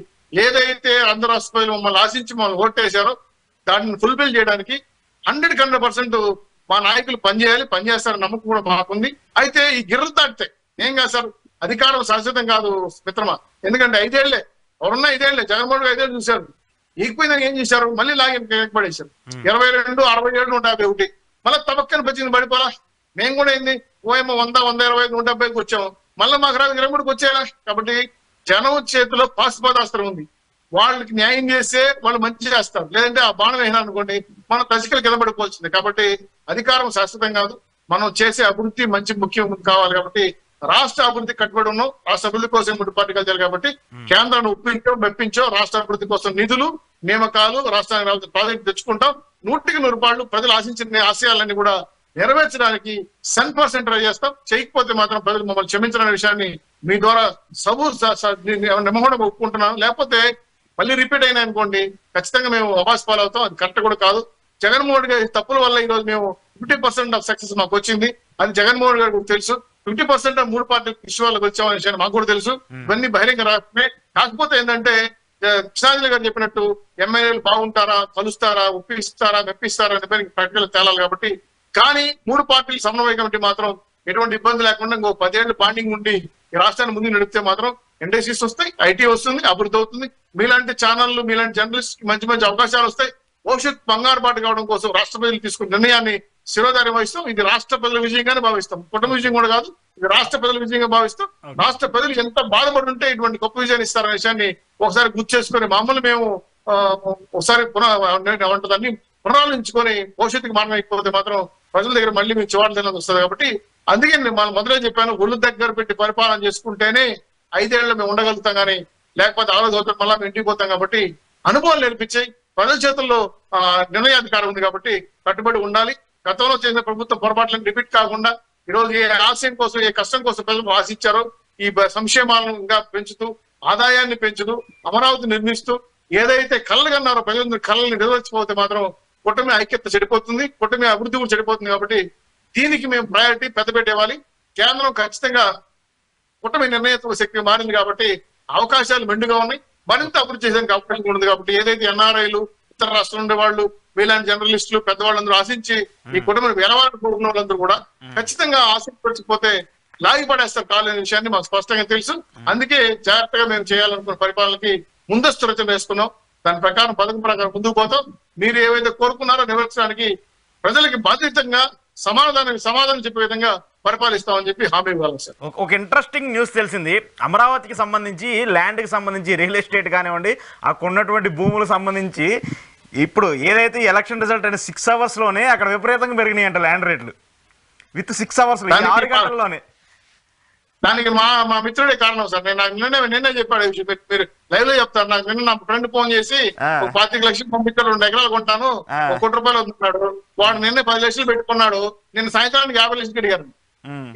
ఏదైతే ఆంధ్ర రాష్ట్ర మమ్మల్ని ఆశించి మమ్మల్ని ఓటేశారో దాన్ని ఫుల్ఫిల్ చేయడానికి హండ్రెడ్ హండ్రెడ్ పర్సెంట్ మా నాయకులు పనిచేయాలి పనిచేస్తారని నమ్మకం కూడా మాకుంది. అయితే ఈ గిర్రలు దాటితే ఏం కాదు సార్? అధికారం శాశ్వతం కాదు మిత్రమా? ఎందుకంటే ఐదేళ్ళే. ఎవరున్నా ఐదేళ్ళే. జగన్మోహన్ ఐదేళ్ళు చూశారు. ఈగిపోయిందని ఏం చేశారు? మళ్ళీ లాగిన పడేశారు. ఇరవై రెండు అరవై ఏడు నూట యాభై ఒకటి. మళ్ళీ తబక్కన పచ్చింది పడిపోలా? మేము కూడా ఏంది? ఓఎమ్మ వంద వంద ఇరవై నూట డెబ్బైకి వచ్చాము మళ్ళీ మాకు రాదు ఇరవై మూడుకి వచ్చేలా కాబట్టి జనం చేతిలో పాశుపదాస్త్రం ఉంది. వాళ్ళకి న్యాయం చేస్తే వాళ్ళు మంచి చేస్తారు. లేదంటే ఆ బాణం వేసినా అనుకోండి మనం దశకలు కింద పడిపోవాల్సింది. కాబట్టి అధికారం శాశ్వతం కాదు. మనం చేసే అభివృద్ధి మంచి ముఖ్యం కావాలి కాబట్టి రాష్ట్ర అభివృద్ధి కట్టుబడి ఉన్నాం. రాష్ట్ర అభివృద్ధి కోసం మూడు పార్టీలు కలిగారు కాబట్టి కేంద్రాన్ని ఒప్పించో మెప్పించో రాష్ట్ర అభివృద్ధి కోసం నిధులు నియామకాలు రాష్ట్రానికి రావాల్సిన ప్రాజెక్టు తెచ్చుకుంటాం. నూటికి నూరు రూపాయలు ప్రజలు ఆశించిన ఆశయాలన్నీ కూడా నెరవేర్చడానికి సెన్ పర్సెంట్ ట్రై చేస్తాం. చేయకపోతే మాత్రం ప్రజలు మమ్మల్ని క్షమించిన విషయాన్ని మీ ద్వారా సబు నిమహోడం ఒప్పుకుంటున్నాను. లేకపోతే మళ్ళీ రిపీట్ అయినా అనుకోండి ఖచ్చితంగా మేము అవాస్ పాలవుతాం. అది కరెక్ట్ కూడా కాదు. జగన్మోహన్ రెడ్డి గారి తప్పుల వల్ల ఈ రోజు మేము ఫిఫ్టీ పర్సెంట్ ఆఫ్ సక్సెస్ మాకు వచ్చింది. అది జగన్మోహన్ గారికి తెలుసు. ఫిఫ్టీ పర్సెంట్ ఆఫ్ మూడు పార్టీ విషయాలకు వచ్చామనే విషయాన్ని మాకు కూడా తెలుసు. ఇవన్నీ బహిరంగ రాష్ట్రమే. కాకపోతే ఏంటంటే కృష్ణాంజలి గారు చెప్పినట్టు ఎమ్మెల్యేలు బాగుంటారా కలుస్తారా ఒప్పిస్తారా మెప్పిస్తారా అనే పేరు ప్రకటనలు తేలాలి కాబట్టి కానీ మూడు పార్టీలు సమన్వయ కమిటీ మాత్రం ఎటువంటి ఇబ్బంది లేకుండా ఇంకో పదేళ్ళు బాండింగ్ ఉండి ఈ రాష్ట్రాన్ని ముందుకు నడిపితే మాత్రం ఇండస్ట్రీస్ వస్తాయి ఐటీ వస్తుంది అభివృద్ధి అవుతుంది. మీలాంటి ఛానళ్ళు మీలాంటి జర్నలిస్ట్ మంచి మంచి అవకాశాలు వస్తాయి. భవిష్యత్ బంగారు బాట కావడం కోసం రాష్ట్ర ప్రజలు తీసుకున్న నిర్ణయాన్ని శిరోధార్యం వహిస్తాం. ఇది రాష్ట్ర ప్రజల విజయంగానే భావిస్తాం. కుటుంబ విజయం కూడా కాదు రాష్ట్ర ప్రజల విజయంగా భావిస్తాం రాష్ట్ర ప్రజలు ఎంత బాధపడి ఉంటే ఇటువంటి గొప్ప విజయాన్ని ఇస్తారనే విషయాన్ని ఒకసారి గుర్తు చేసుకొని మామూలు మేము ఒకసారి పునః ఏమంటుందని పునరాలించుకొని భవిష్యత్తుకి మనం అయిపోతే మాత్రం ప్రజల దగ్గర మళ్ళీ మేము చివాట్లు తినది వస్తుంది కాబట్టి అందుకే నేను మనం మొదలే చెప్పాను ఒళ్ళు దగ్గర పెట్టి పరిపాలన చేసుకుంటేనే ఐదేళ్ళు మేము ఉండగలుగుతాం కానీ లేకపోతే ఆ రోజు అవుతాం మళ్ళీ మేము ఇంటికి పోతాం కాబట్టి అనుభవం నేర్పించాయి ప్రజల చేతుల్లో ఆ, నిర్ణయాధికారం ఉంది కాబట్టి కట్టుబడి ఉండాలి. గతంలో చేసిన ప్రభుత్వ పొరపాట్లను రిపీట్ కాకుండా ఈ రోజు ఏ ఆశయం కోసం ఏ కష్టం కోసం ప్రజలు ఆశించారో ఈ సంక్షేమాలను ఇంకా పెంచుతూ ఆదాయాన్ని పెంచుతూ అమరావతి నిర్మిస్తూ ఏదైతే కళ్ళు కన్నారో ప్రజలందరూ కళ్ళని నెరవేర్చిపోతే మాత్రం కుటుంబ ఐక్యత చెడిపోతుంది కుటుంబ అభివృద్ధి కూడా చెడిపోతుంది కాబట్టి దీనికి మేము ప్రయారిటీ పెద్ద పెట్టేవాలి కేంద్రం ఖచ్చితంగా కుటుంబ నిర్ణయత్వ శక్తి మారింది కాబట్టి అవకాశాలు మెండుగా ఉన్నాయి. మరింత అభివృద్ధి చేసేందుకు అవకాశం ఉంది కాబట్టి ఏదైతే ఎన్ఆర్ఐలు ఇతర రాష్ట్రాలు ఉండే వాళ్ళు మీలాంటి జర్నలిస్టులు పెద్దవాళ్ళందరూ ఆశించి ఈ కుటుంబం వెలవాటు కోరుకున్న వాళ్ళందరూ కూడా ఖచ్చితంగా ఆసక్తిపోతే లాగి పడేస్తారు కాలు అనే విషయాన్ని మాకు స్పష్టంగా తెలుసు. అందుకే జాగ్రత్తగా మేము చేయాలనుకున్న పరిపాలనకి ముందస్తు రచన వేసుకున్నాం. దాని ప్రకారం పథకం ప్రకారం ముందుకు పోతాం. మీరు ఏవైతే కోరుకున్నారో నెరవేర్చడానికి ప్రజలకి బాధ్యతంగా సమాధానం సమాధానం చెప్పే విధంగా పరిపాలిస్తామని చెప్పి హామీ ఇవ్వాలి సార్. ఒక- ఒక ఇంట్రెస్టింగ్ న్యూస్ తెలిసింది. అమరావతికి సంబంధించి ల్యాండ్కి సంబంధించి రియల్ ఎస్టేట్ కానివ్వండి అక్కడ ఉన్నటువంటి భూములకు సంబంధించి ఇప్పుడు ఏదైతే ఎలక్షన్ రిజల్ట్ అయిన సిక్స్ అవర్స్లోనే అక్కడ విపరీతంగా పెరిగినాయి అంట ల్యాండ్ రేట్లు. విత్ సిక్స్ అవర్స్ ఆరు గంటల్లోనే. దానికి మా మా మిత్రుడే కారణం సార్. నేను నాకు నిన్నే నిన్నే చెప్పాడు. మీరు- లైవ్లో చెప్తారు నాకు నిన్న నా ఫ్రెండ్ ఫోన్ చేసి పాతిక లక్షలు పంపించాడు రెండు ఎకరాలు కొంటాను. ఒక కోటి రూపాయలు వస్తున్నాడు. వాడు నిన్నే పది లక్షలు పెట్టుకున్నాడు. నేను సాయంత్రానికి యాభై లక్షలు అడిగారు ఉమ్,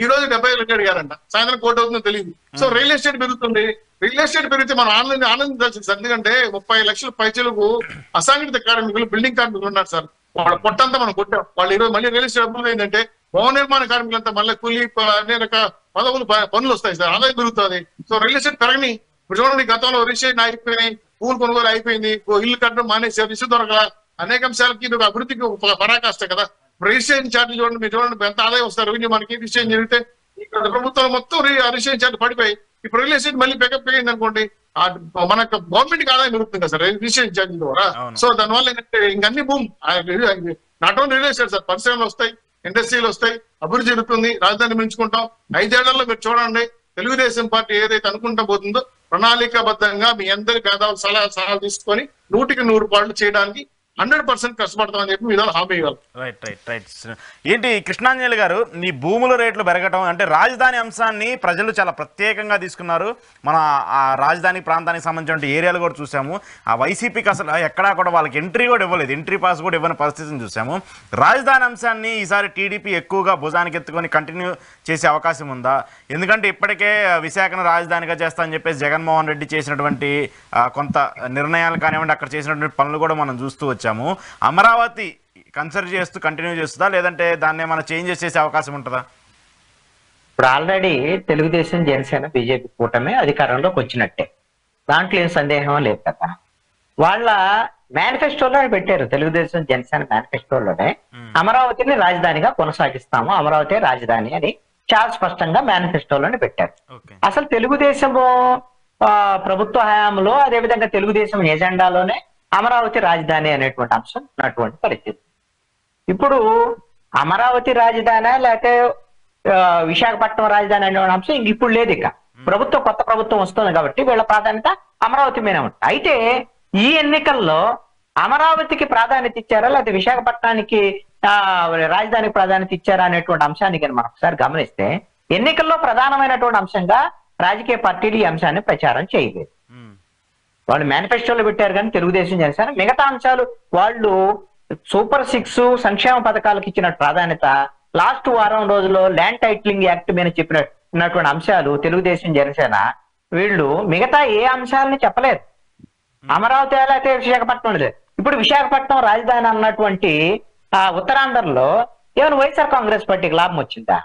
ఈ రోజు డెబ్బై లక్షలు అడిగారంట సాయంత్రం కోటి అవుతుందో తెలియదు సో రియల్ ఎస్టేట్ పెరుగుతుంది. రియల్ ఎస్టేట్ పెరిగితే మనం ఆనంద ఆనందించాల్సింది ఎందుకంటే ముప్పై లక్షల పైచలకు అసంఘటిత కార్మికులు బిల్డింగ్ కార్మికులు ఉన్నారు సార్. వాళ్ళ పొట్టంతా మనం కొట్టాం. వాళ్ళు ఈరోజు మళ్ళీ రియల్ ఎస్టేట్ అభివృద్ధి ఏంటంటే భవన నిర్మాణ కార్మికులంతా మళ్ళీ కూలీ అన్ని రకాల పదవులు పనులు వస్తాయి సార్. ఆదాయం పెరుగుతుంది. సో రియల్ ఎస్టేట్ పెరగని ఇప్పుడు చూడండి గతంలో రిజిస్ట్రేషన్ అయిపోయినాయి పూలు కొనుగోలు అయిపోయింది. ఇల్లు కట్టడం మానేసి రిసు దొరకల. అనేక అంశాలకి ఇది ఒక అభివృద్ధికి పరాకాష్ట కదా. రిజిస్ట్రేషన్ ఛార్జీలు చూడండి మీరు చూడండి ఎంత ఆదాయం వస్తారు రెవెన్యూ మనకి రిజిస్ట్రేషన్ జరిగితే ఇక్కడ ప్రభుత్వం మొత్తం రిజిస్ట్రేషన్ ఛార్జ్ పడిపోయి ఇప్పుడు రియల్ ఎస్టేట్ మళ్ళీ పికప్ అయింది అనుకోండి మన గవర్నమెంట్కి ఆదాయం పెరుగుతుంది కదా సార్ రిజిస్ట్రేషన్ ఛార్జీల ద్వారా. సో దానివల్ల ఏంటంటే ఇంక అన్ని భూమి not only real estate sir పరిశ్రమలు వస్తాయి ఇండస్ట్రీలు వస్తాయి అభివృద్ధి జరుగుతుంది రాజధాని పెంచుకుంటాం. ఐదేళ్ళలో మీరు చూడండి తెలుగుదేశం పార్టీ ఏదైతే అనుకుంటా పోతుందో ప్రణాళికాబద్ధంగా మీ అందరి పేదవాళ్ళ సలహా సలహాలు తీసుకొని నూటికి నూరు పాటలు చేయడానికి హండ్రెడ్ పర్సెంట్ కష్టపడతామని చెప్పి మీ హామీ ఇవ్వాలి. రైట్ రైట్ రైట్ ఏంటి కృష్ణాంజలి గారు నీ భూముల రేట్లు పెరగటం అంటే రాజధాని అంశాన్ని ప్రజలు చాలా ప్రత్యేకంగా తీసుకున్నారు. మన ఆ రాజధాని ప్రాంతానికి సంబంధించిన ఏరియాలు కూడా చూసాము. ఆ వైసీపీకి అసలు ఎక్కడా కూడా వాళ్ళకి ఎంట్రీ కూడా ఇవ్వలేదు. ఎంట్రీ పాస్ కూడా ఇవ్వని పరిస్థితిని చూసాము. రాజధాని అంశాన్ని ఈసారి టీడీపీ ఎక్కువగా భుజానికి ఎత్తుకొని కంటిన్యూ చేసే అవకాశం ఉందా? ఎందుకంటే ఇప్పటికే విశాఖను రాజధానిగా చేస్తా అని చెప్పేసి జగన్మోహన్ రెడ్డి చేసినటువంటి కొంత నిర్ణయాలు కానివ్వండి అక్కడ చేసినటువంటి పనులు కూడా మనం చూస్తూ వచ్చాము. అమరావతి కన్సిడర్ చేస్తూ కంటిన్యూ చేస్తుందా? లేదంటే దాన్ని ఏమైనా చేంజెస్ చేసే అవకాశం ఉంటుందా? ఇప్పుడు ఆల్రెడీ తెలుగుదేశం జనసేన బీజేపీ కూటమి అధికారంలోకి వచ్చినట్టే. దాంట్లో ఏం సందేహం లేదు కదా. వాళ్ళ మేనిఫెస్టోలో పెట్టారు తెలుగుదేశం జనసేన మేనిఫెస్టోలోనే అమరావతిని రాజధానిగా కొనసాగిస్తాము. అమరావతి రాజధాని అని చాలా స్పష్టంగా మేనిఫెస్టోలోనే పెట్టారు. అసలు తెలుగుదేశము ఆ, ప్రభుత్వ హయాంలో అదేవిధంగా తెలుగుదేశం ఎజెండాలోనే అమరావతి రాజధాని అనేటువంటి అంశం ఉన్నటువంటి పరిస్థితి. ఇప్పుడు అమరావతి రాజధాని లేకపోతే విశాఖపట్నం రాజధాని అనే అంశం ఇంక ఇప్పుడు లేదు ఇక. ప్రభుత్వం కొత్త ప్రభుత్వం వస్తుంది కాబట్టి వీళ్ళ ప్రాధాన్యత అమరావతి మీద ఉంటుంది. అయితే ఈ ఎన్నికల్లో అమరావతికి ప్రాధాన్యత ఇచ్చారా లేకపోతే విశాఖపట్నానికి రాజధానికి ప్రాధాన్యత ఇచ్చారా అనేటువంటి అంశాన్ని కానీ మనం ఒకసారి గమనిస్తే ఎన్నికల్లో ప్రధానమైనటువంటి అంశంగా రాజకీయ పార్టీలు ఈ అంశాన్ని ప్రచారం చేయలేదు. వాళ్ళు మేనిఫెస్టోలో పెట్టారు కానీ తెలుగుదేశం జనసేన మిగతా అంశాలు వాళ్ళు సూపర్ సిక్స్ సంక్షేమ పథకాలకు ఇచ్చిన ప్రాధాన్యత లాస్ట్ వారం రోజుల్లో ల్యాండ్ టైటిలింగ్ యాక్ట్ మీద చెప్పినటువంటి అంశాలు తెలుగుదేశం జనసేన వీళ్ళు మిగతా ఏ అంశాలని చెప్పలేదు. అమరావతి అయితే విశాఖపట్నం లేదు. ఇప్పుడు విశాఖపట్నం రాజధాని అన్నటువంటి ఆ ఉత్తరాంధ్రలో ఏమైనా వైఎస్ఆర్ కాంగ్రెస్ పార్టీకి లాభం వచ్చిందా?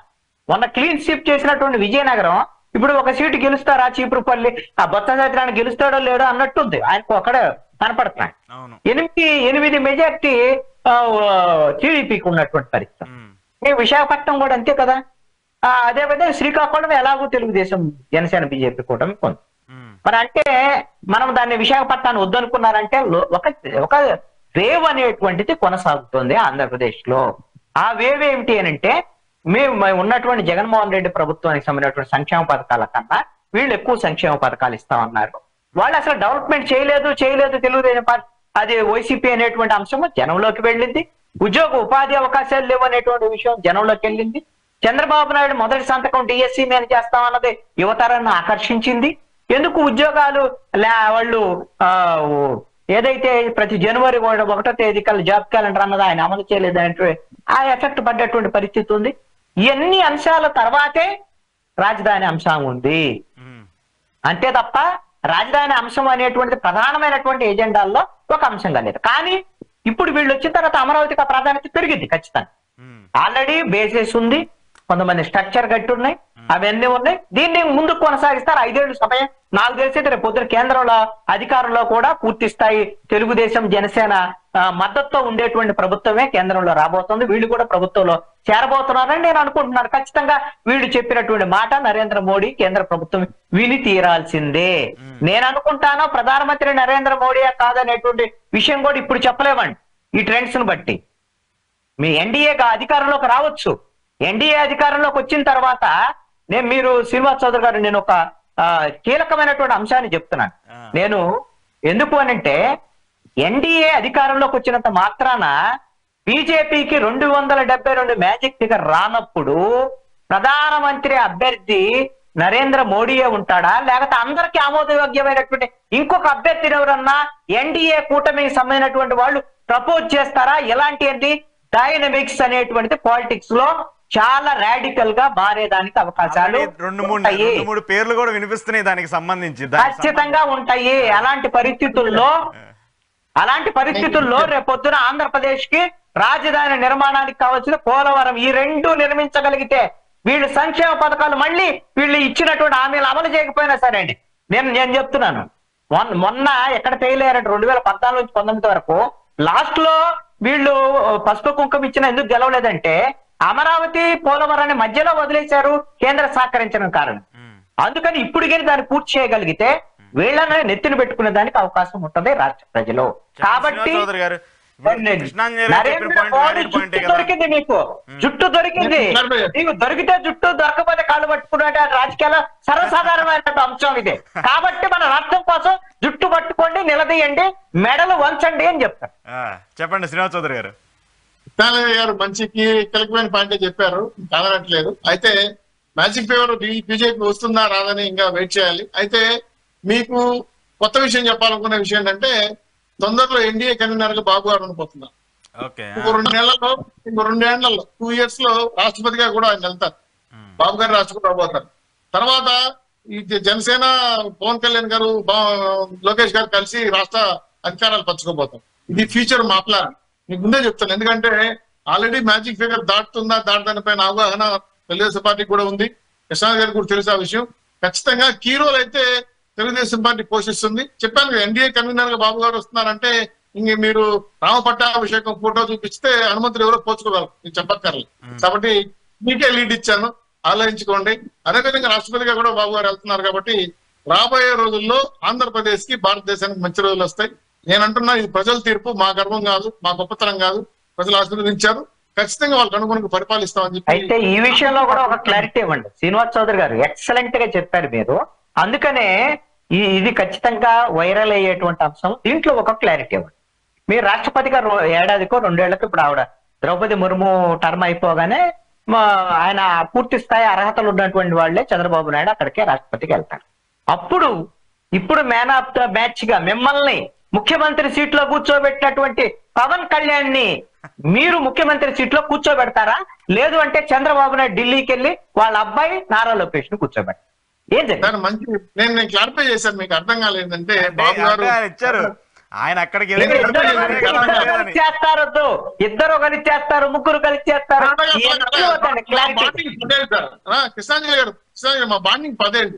మొన్న క్లీన్ స్వీప్ చేసినటువంటి విజయనగరం ఇప్పుడు ఒక సీటు గెలుస్తారా చీపురుపల్లి? ఆ బొత్స సత్యనారాయణ గెలుస్తాడో లేడో అన్నట్టుంది. ఆయనకు ఒక్కడే కనపడుతున్నాడు అవును. ఎనిమిది ఎనిమిది మెజార్టీ టీడీపీకి ఉన్నటువంటి పరిస్థితి. విశాఖపట్నం కూడా అంతే కదా? ఆ, అదే విధంగా శ్రీకాకుళం ఎలాగో తెలుగుదేశం జనసేన బీజేపీ కూటమి ఉమ్, మరి అంటే మనం దాన్ని విశాఖపట్నాన్ని వద్దనుకున్నారంటే ఒక ఒక వేవ్ అనేటువంటిది కొనసాగుతుంది ఆంధ్రప్రదేశ్లో ఆ వేవ్ ఏమిటి అని అంటే మేము మేము ఉన్నటువంటి జగన్మోహన్ రెడ్డి ప్రభుత్వానికి సంబంధించినటువంటి సంక్షేమ పథకాల కన్నా వీళ్ళు ఎక్కువ సంక్షేమ పథకాలు ఇస్తామన్నారు వాళ్ళు అసలు డెవలప్మెంట్ చేయలేదు చేయలేదు తెలుగుదేశం పార్టీ అది వైసీపీ అనేటువంటి అంశము జనంలోకి వెళ్ళింది. ఉద్యోగ ఉపాధి అవకాశాలు లేవు అనేటువంటి విషయం జనంలోకి వెళ్ళింది. చంద్రబాబు నాయుడు మొదటి సంతకం డిఎస్సి మీద చేస్తామన్నది యువతరాన్ని ఆకర్షించింది. ఎందుకు ఉద్యోగాలు లే- వాళ్ళు ఆ, ఏదైతే ప్రతి జనవరి ఒకటో ఒకటో తేదీ కల్లా జాబ్ క్యాలెండర్ అన్నది ఆయన అమలు చేయలేదంటే ఆ ఎఫెక్ట్ పడ్డటువంటి పరిస్థితి ఉంది. ఇవన్నీ అంశాల తర్వాతే రాజధాని అంశం ఉంది. అంతే తప్ప రాజధాని అంశం అనేటువంటిది ప్రధానమైనటువంటి ఎజెండాల్లో ఒక అంశంగా లేదు. కానీ ఇప్పుడు వీళ్ళు వచ్చిన తర్వాత అమరావతికి ప్రాధాన్యత పెరిగింది ఖచ్చితంగా. ఆల్రెడీ బేసెస్ ఉంది కొంతమంది స్ట్రక్చర్ కట్టి ఉన్నాయి అవన్నీ ఉన్నాయి. దీన్ని ముందుకు కొనసాగిస్తారు. ఐదేళ్ళు సమయం. నాకు తెలిసి రేపు పొద్దున కేంద్రంలో అధికారంలో కూడా పూర్తి స్థాయి తెలుగుదేశం జనసేన మద్దతుతో ఉండేటువంటి ప్రభుత్వమే కేంద్రంలో రాబోతుంది. వీళ్ళు కూడా ప్రభుత్వంలో చేరబోతున్నారని నేను అనుకుంటున్నాను. ఖచ్చితంగా వీళ్ళు చెప్పినటువంటి మాట నరేంద్ర మోడీ కేంద్ర ప్రభుత్వం విని తీరాల్సిందే. నేను అనుకుంటాను ప్రధానమంత్రి నరేంద్ర మోడీ కాదనేటువంటి విషయం కూడా ఇప్పుడు చెప్పలేమండి. ఈ ట్రెండ్స్ను బట్టి. మీ ఎన్డీఏ అధికారంలోకి రావచ్చు. ఎన్డీఏ అధికారంలోకి వచ్చిన తర్వాత నేను మీరు శ్రీనివాస్ చౌదరి గారు నేను ఒక కీలకమైనటువంటి అంశాన్ని చెప్తున్నాను. నేను ఎందుకు అనంటే ఎన్డీఏ అధికారంలోకి వచ్చినంత మాత్రాన బీజేపీకి రెండు వందల డెబ్బై రెండు మ్యాజిక్ ఫిగర్ రానప్పుడు ప్రధానమంత్రి అభ్యర్థి నరేంద్ర మోడీయే ఉంటాడా? లేకపోతే అందరికీ ఆమోదయోగ్యమైనటువంటి ఇంకొక అభ్యర్థిని ఎవరన్నా ఎన్డీఏ కూటమికి సంబంధించినటువంటి వాళ్ళు ప్రపోజ్ చేస్తారా? ఇలాంటి డైనమిక్స్ అనేటువంటిది పాలిటిక్స్లో చాలా రాడికల్గా మారేదానికి అవకాశాలు రెండు మూడు. రెండు మూడు పేర్లు కూడా వినిపిస్తున్నాయి దానికి సంబంధించి దానికి ఖచ్చితంగా ఉంటాయి. అలాంటి పరిస్థితుల్లో అలాంటి పరిస్థితుల్లో రేపొద్దున ఆంధ్రప్రదేశ్కి రాజధాని నిర్మాణానికి కావాల్సిన పోలవరం ఈ రెండు నిర్మించగలిగితే వీళ్ళు సంక్షేమ పథకాలు మళ్ళీ వీళ్ళు ఇచ్చినటువంటి హామీలు అమలు చేయకపోయినా సరే అండి నేను నేను చెప్తున్నాను. మొన్న మొన్న ఎక్కడ ఫెయిల్ అయ్యారంటే రెండు వేల పద్నాలుగు నుంచి పంతొమ్మిది వరకు లాస్ట్లో వీళ్ళు పసుపు కుంకుమ ఇచ్చిన ఎందుకు గెలవలేదంటే అమరావతి పోలవరాన్ని మధ్యలో వదిలేశారు కేంద్రం సహకరించడం కారణం. అందుకని ఇప్పుడు కానీ దాన్ని పూర్తి చేయగలిగితే వీళ్ళని నెత్తిన పెట్టుకునే దానికి అవకాశం ఉంటుంది రాష్ట్ర ప్రజలు. కాబట్టి నరేంద్ర మోడీ జుట్టు కదా. దొరికింది మీకు. జుట్టు దొరికింది. నీకు దొరికితే జుట్టు దొరకపోతే కాళ్ళు పట్టుకున్నట్టు రాజకీయాల్లో సర్వసాధారణమైన అంశం ఇది. కాబట్టి మన రాష్ట్రం కోసం జుట్టు పట్టుకోండి నిలదీయండి మెడలు వంచండి అని చెప్తారు. ఆ, చెప్పండి శ్రీనివాస్ చౌదరి గారు. కృష్ణారాయణ గారు మంచికి కీలకమైన పాయింటే చెప్పారు. కాదనట్లేదు అయితే మ్యాజిక్ ఫేవర్ బీజేపీ వస్తుందా రాదని ఇంకా వెయిట్ చేయాలి. అయితే మీకు కొత్త విషయం చెప్పాలనుకున్న విషయం ఏంటంటే తొందరలో ఎన్డీఏ కన్వీనర్గా బాబు గారు అనుకుంటున్నారు ఇంకో రెండు నెలల్లో ఇంకో రెండేళ్ళలో టూ ఇయర్స్లో రాష్ట్రపతిగా కూడా ఆయన వెళ్తారు. బాబు గారు రాష్ట్రపతి అవబోతారు తర్వాత ఈ జనసేన పవన్ కళ్యాణ్ గారు లోకేష్ గారు కలిసి రాష్ట్ర అధికారాలు పంచుకోబోతారు. ఇది ఫ్యూచర్ మా ప్లాన్. మీకు ముందే చెప్తాను. ఎందుకంటే ఆల్రెడీ మ్యాజిక్ ఫిగర్ దాటుతుందా దాటుదాని పైన అవగాహన తెలుగుదేశం పార్టీకి కూడా ఉంది. కృష్ణ గారికి కూడా తెలుసు ఆ విషయం. ఖచ్చితంగా కీ రోల్ అయితే తెలుగుదేశం పార్టీ పోషిస్తుంది. చెప్పాను కదా ఎన్డీఏ కన్వీనర్గా బాబు గారు వస్తున్నారంటే ఇంక మీరు రామ పట్టాభిషేకం ఫోటో చూపిస్తే హనుమంతుడు ఎవరో పోల్చుకోగలరు. నేను చెప్పక్కర్లేదు కాబట్టి మీకే లీడ్ ఇచ్చాను. ఆలోచించుకోండి. అదేవిధంగా రాష్ట్రపతిగా కూడా బాబు గారు వెళ్తున్నారు కాబట్టి రాబోయే రోజుల్లో ఆంధ్రప్రదేశ్కి భారతదేశానికి మంచి రోజులు వస్తాయి. నేను అంటున్నా ఇది ప్రజల తీర్పు మా గర్వం కాదు మా గొప్పతనం కాదు ప్రజలు ఆశీర్వదించారు. ఖచ్చితంగా వాళ్ళకి అనుగుణంగా పరిపాలిస్తామని అయితే ఈ విషయంలో కూడా ఒక క్లారిటీ ఇవ్వండి. శ్రీనివాస్ చౌదరి గారు ఎక్సలెంట్గా చెప్పారు మీరు. అందుకనే ఈ ఇది ఖచ్చితంగా వైరల్ అయ్యేటువంటి అంశం. దీంట్లో ఒక క్లారిటీ ఇవ్వండి. మీరు రాష్ట్రపతి గారు ఏడాదికో రెండేళ్ళకు ఇప్పుడు ఆవిడ ద్రౌపది ముర్ము టర్మ్ అయిపోగానే మా ఆయన పూర్తి స్థాయి అర్హతలు ఉన్నటువంటి వాళ్ళే చంద్రబాబు నాయుడు అక్కడికే రాష్ట్రపతికి వెళ్తారు. అప్పుడు ఇప్పుడు మ్యాన్ ఆఫ్ ద మ్యాచ్గా మిమ్మల్ని ముఖ్యమంత్రి సీట్లో కూర్చోబెట్టినటువంటి పవన్ కళ్యాణ్ని మీరు ముఖ్యమంత్రి సీట్లో కూర్చోబెడతారా? లేదు అంటే చంద్రబాబు నాయుడు ఢిల్లీకి వెళ్ళి వాళ్ళ అబ్బాయి నారా లోకేష్ను కూర్చోబెడతారు. ఏం జరిగింది? మంచి నేను నేను క్లారిఫై చేశాను మీకు అర్థం కాలేదంటే బాబు గారు ఇచ్చారు. ఆయన అక్కడికి వెళ్ళి నేను ఇద్దరు కలిసి- చేస్తారు వద్దు. ఇద్దరు కలిసి చేస్తారు ముగ్గురు కలిసి చేస్తారు. కృష్ణాంజలి గారు కృష్ణాంజలి మా బాండింగ్ పదేళ్ళు.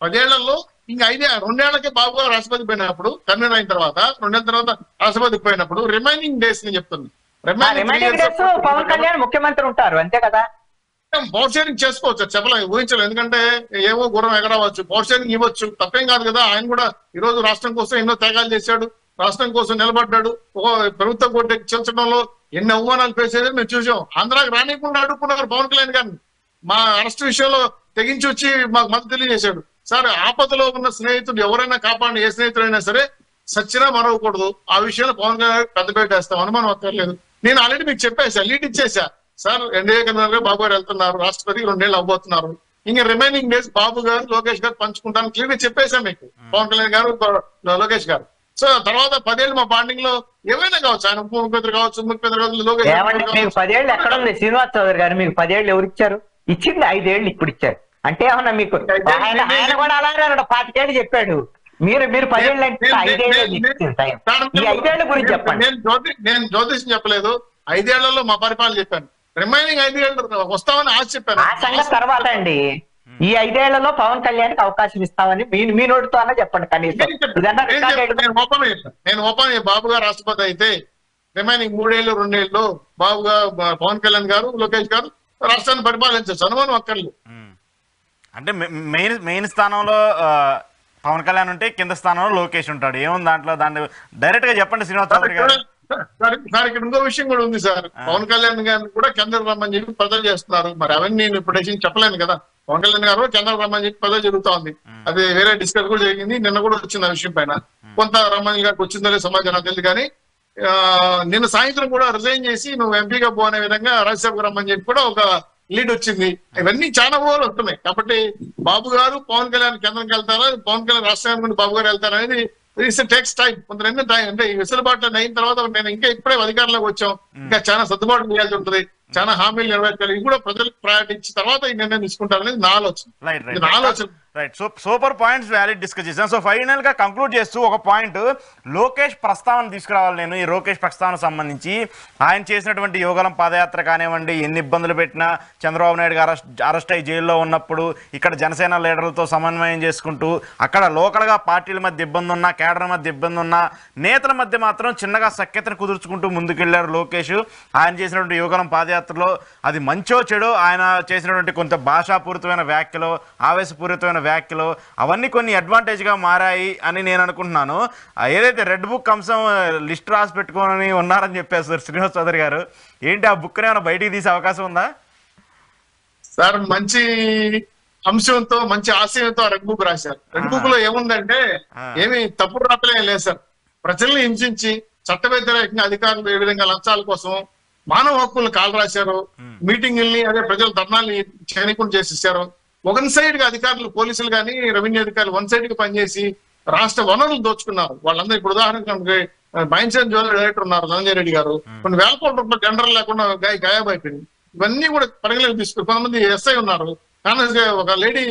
పదేళ్ళలో ఇంకా ఐదే రెండేళ్ళకే బాబు గారు రాష్ట్రపతి పోయినప్పుడు కన్వీనర్ అయిన తర్వాత రెండేళ్ళ తర్వాత రాష్ట్రపతి పోయినప్పుడు రిమైనింగ్ డేస్ నేను చెప్తాను ఆ రిమైనింగ్ డేస్ పవన్ కళ్యాణ్ ముఖ్యమంత్రి ఉంటారు అంతే కదా? పవర్ షేరింగ్ చేసుకోవచ్చు చెప్పలేదు ఊహించలేదు ఎందుకంటే ఏవో గురం ఎగరవచ్చు. పవర్ షేరింగ్ ఇవ్వచ్చు తప్పేం కాదు కదా. ఆయన కూడా ఈ రోజు రాష్ట్రం కోసం ఎన్నో త్యాగాలు చేశాడు రాష్ట్రం కోసం నిలబడ్డాడు. ఓ ప్రభుత్వం కొట్టి చెల్చడంలో ఎన్ని అవమానాలు అయ్యాయో మేము చూసాం. ఆంధ్రాకి రానికుండా అడుక్కున్నారు పవన్ కళ్యాణ్ గారిని. మా అరెస్ట్ విషయంలో తెగించి వచ్చి మాకు మద్దతు తెలియజేశాడు. సార్ ఆపదలో ఉన్న స్నేహితుడు ఎవరైనా కాపాడిన ఏ స్నేహితుడైనా సరే సచ్చినా మరవకూడదు. ఆ విషయంలో పవన్ కళ్యాణ్ గారికి పెద్ద పేట వేస్తాం. అనుమానం అక్కర్లేదు. నేను ఆల్రెడీ మీకు చెప్పేసా లీడ్ ఇచ్చేసా సార్ ఎన్డీఏ కన్నా బాబు గారు వెళ్తున్నారు. రాష్ట్రపతికి రెండేళ్ళు అవబోతున్నారు ఇంకా రిమైనింగ్ డేస్ బాబు గారు లోకేష్ గారు పంచుకుంటాను. క్లియర్గా చెప్పేసా మీకు పవన్ కళ్యాణ్ గారు లోకేష్ గారు. సో తర్వాత పదేళ్ళు మా బాండింగ్లో ఏమైనా కావచ్చు ఆయన ఉప ముఖ్యమంత్రి కావచ్చు ముఖ్యమంత్రి కావచ్చు లోకేష్. పదేళ్ళు ఎక్కడ ఉంది శ్రీనివాస్ చౌదరి గారు మీకు పదేళ్ళు ఎవరు ఇచ్చారు ఇచ్చింది ఐదేళ్ళు ఇప్పుడు ఇచ్చారు. అంటే ఏమన్నా మీకు ఆయన ఆయన కూడా అలాగే అన్నాడు పాతికేళ్ళు చెప్పాడు. మీరు మీరు పదేళ్ళు అంటే ఐదేళ్ళ గురించి చెప్పండి. నేను జ్యోతి నేను జ్యోతిషం చెప్పలేదు. ఐదేళ్ళలో మా పరిపాలన చెప్పాను. రిమైనింగ్ ఐదేళ్ళు వస్తామని ఆశ చెప్పాను. ఆ సంగతి తర్వాత అండి. ఈ ఐదేళ్ళలో పవన్ కళ్యాణ్కి అవకాశం ఇస్తామని మీ మీ నోటితో అన్నా చెప్పండి కనీసం. నేను ఓపెన్ నేను ఓపెన్ బాబు గారు రాష్ట్రపతి అయితే రిమైనింగ్ మూడేళ్ళు రెండేళ్ళు బాబు గారు పవన్ కళ్యాణ్ గారు లోకేష్ గారు రాష్ట్రాన్ని పరిపాలించవచ్చు అనుమానం అక్కర్లేదు. అంటే మెయిన్ మెయిన్ స్థానంలో పవన్ కళ్యాణ్ ఉంటే కింద స్థానంలో లోకేష్ ఉంటాడు. ఏముంది దాంట్లో? దాన్ని డైరెక్ట్గా చెప్పండి శ్రీనివాస్ చౌదరి గారు. సార్ సార్ ఇక్కడ ఇంకో విషయం కూడా ఉంది సార్. పవన్ కళ్యాణ్ గారిని కూడా కేంద్ర రమ్మని చెప్పి ప్రజలు చేస్తున్నారు. మరి అవన్నీ నేను ఇప్పుడు చెప్పలేను కదా. పవన్ కళ్యాణ్ గారు కేంద్ర రమ్మని చెప్పి ప్రజలు జరుగుతా ఉంది అది వేరే డిస్కస్ కూడా జరిగింది. నిన్న కూడా వచ్చింది ఆ విషయం పైన. కొంత రమ్మని గారికి వచ్చిందో లేదో సమాచారం తెలియదు కానీ ఆ, నిన్న సాయంత్రం కూడా రిజైన్ చేసి నువ్వు ఎంపీగా పో అనే విధంగా రాజ్యసభకు రమ్మని చెప్పి కూడా ఒక లీడ్ వచ్చింది. ఇవన్నీ చాలా ఊహలు వస్తున్నాయి. కాబట్టి బాబు గారు పవన్ కళ్యాణ్ కేంద్రంకి వెళ్తారా? పవన్ కళ్యాణ్ రాష్ట్రానికి బాబు గారు వెళ్తారా అనేది ఇట్స్ టేక్స్ టైం. కొంత రెండు టైం. అంటే ఈ వెసులుబాటు అయిన తర్వాత నేను ఇంకా ఇప్పుడే అధికారంలోకి వచ్చాం. ఇంకా చాలా సర్దుబాటు చేయాల్సి ఉంటుంది. చాలా హామీలు నెరవేర్చాలి. ఇది కూడా ప్రజలకు ప్రయారిటీ ఇచ్చిన తర్వాత ఈ నిర్ణయం తీసుకుంటారనేది నా ఆలోచన. నా ఆలోచన. Right so super points valid discuss చేశాను సో ఫైనల్గా కంక్లూడ్ చేస్తూ ఒక పాయింట్ లోకేష్ ప్రస్తావన తీసుకురావాలి నేను ఈ లోకేష్ ప్రస్తావన సంబంధించి. ఆయన చేసినటువంటి యోగలం పాదయాత్ర కానివ్వండి ఎన్ని ఇబ్బందులు పెట్టినా చంద్రబాబు నాయుడు అరెస్ట్ అరెస్ట్ అయ్యి జైల్లో ఉన్నప్పుడు ఇక్కడ జనసేన లీడర్లతో సమన్వయం చేసుకుంటూ అక్కడ లోకల్గా పార్టీల మధ్య ఇబ్బంది ఉన్నా కేడర్ మధ్య ఇబ్బంది ఉన్నా నేతల మధ్య మాత్రం చిన్నగా సఖ్యతను కుదుర్చుకుంటూ ముందుకెళ్ళారు లోకేష్. ఆయన చేసినటువంటి యోగలం పాదయాత్రలో అది మంచో చెడో ఆయన చేసినటువంటి కొంత భాషాపూరితమైన వ్యాఖ్యలో ఆవేశపూరితమైన వ్యాఖ్యలు అవన్నీ కొన్ని అడ్వాంటేజ్గా మారాయి అని నేను అనుకుంటున్నాను. ఏదైతే రెడ్ బుక్ అంశం లిస్ట్ రాసి పెట్టుకోనని ఉన్నారని చెప్పేస్తారు శ్రీనివాస్ చౌదరి గారు ఏంటి ఆ బుక్ ఏమైనా బయటికి తీసే అవకాశం ఉందా? సార్ మంచి అంశంతో మంచి ఆశయంతో రెడ్ బుక్ రాశారు. రెడ్ బుక్లో ఏముందంటే. ఏమి తప్పుడు రాతలే లేదు సార్. ప్రజల్ని హింసించి చట్ట వ్యతిరేకంగా అధికారులు ఏ విధంగా లంచాల కోసం మానవ హక్కులను కాలు రాశారు మీటింగుల్ని అదే ప్రజల ధర్నాల్ని చేయకుండా చేసేసారు వన్ సైడ్గా అధికారులు పోలీసులు కానీ రెవెన్యూ అధికారులు వన్ సైడ్గా పనిచేసి రాష్ట్ర వనరులు దోచుకున్నారు. వాళ్ళందరూ ఇప్పుడు ఉదాహరణకి మైన్స్ అండ్ జ్యువెలరీ డైరెక్టర్ ఉన్నారు ధనంజయ రెడ్డి గారు. కొన్ని వేల కోట్ల రూపాయలు టెండర్ లేకుండా గాయ గాయబైపోయింది ఇవన్నీ కూడా పరిగణలోకి తీసుకుని కొంతమంది ఎస్ఐ ఉన్నారు. కానీ ఒక లేడీ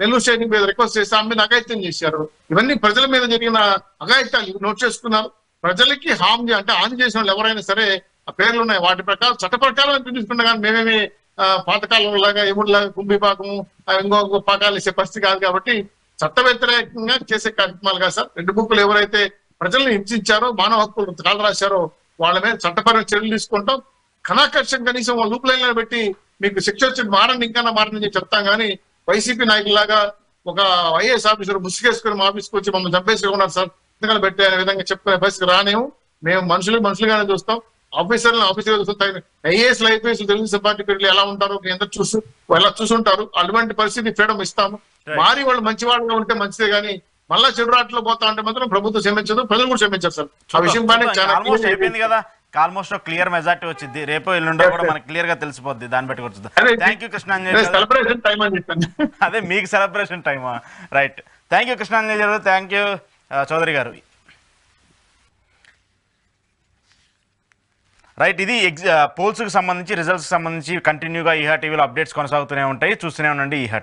నెల్లూరు స్టేషన్ మీద రిక్వెస్ట్ చేసి ఆమె మీద అఘాయిత్యం చేశారు. ఇవన్నీ ప్రజల మీద జరిగిన అఘాయిత్యాలు నోట్ చేసుకున్నారు. ప్రజలకి హామ్ అంటే హాని చేసిన వాళ్ళు ఎవరైనా సరే ఆ పేర్లు ఉన్నాయి. వాటి ప్రకారం చట్ట ప్రకారం తీసుకున్నా కానీ మేమేమి పాతకాలం లాగా ఎముడిలాగా కుంభిపాకము ఇంకో పాకాలు ఇచ్చే పరిస్థితి కాదు కాబట్టి చట్ట వ్యతిరేకంగా చేసే కార్యక్రమాలు కాదు సార్. రెండు బుక్కులు ఎవరైతే ప్రజల్ని హింసించారో మానవ హక్కులు కాలు రాశారో వాళ్ళ మీద చట్టపరమైన చర్యలు తీసుకుంటాం. కణాకర్షం కనీసం లూప్ లైన్లో పెట్టి మీకు శిక్ష వచ్చి మారండి ఇంకా మారండి అని చెప్తాం కానీ వైసీపీ నాయకులాగా ఒక ఐఏఎస్ ఆఫీసర్ ముసుగేసుకుని మా ఆఫీస్కి వచ్చి మమ్మల్ని చంపేసుకున్నారు ఉన్నారు సార్. ఎందుకంటే పెట్టే విధంగా చెప్పుకునే పరిస్థితి రానేము మేము మనుషులు మనుషులుగానే చూస్తాం. ఆఫీసర్లను ఆఫీసర్ చూస్తాం IAS IPS Telugu Desam party period ఎలా ఉంటారో మీ అందరూ చూసు. ఎలా చూసుంటారు. అటువంటి పరిస్థితి ఫ్రీడమ్ ఇస్తాము. మారి వాళ్ళు మంచి వాళ్ళగా ఉంటే మంచిదే కానీ మళ్ళా చెడురాట్లో పోతా ఉంటే మాత్రం ప్రభుత్వం క్షమించదు ప్రజలు కూడా క్షమించారు సార్. ఆ విషయం పైన అయిపోయింది కదా. ఆల్మోస్ట్ క్లియర్ మెజార్టీ వచ్చింది. రేపు ఎల్లుండో కూడా మనకి క్లియర్గా తెలిసిపోద్ది. దాన్ని బట్టి కూర్చుంది థ్యాంక్ యూ కృష్ణాంజలి గారు. సెలబ్రేషన్ టైం అని చెప్పాను. అదే మీకు సెలబ్రేషన్ టైమా రైట్ థ్యాంక్ యూ కృష్ణాంజలి గారు. థ్యాంక్ యూ చౌదరి గారు. రైట్ ఇది ఎగ్జ పోల్స్కి సంబంధించి రిజల్ట్స్ సంబంధించి కంటిన్యూగా ఈహా టీవీలో అప్డేట్స్ కొనసాగుతూనే ఉంటాయి. చూస్తూనే ఉండండి ఈహా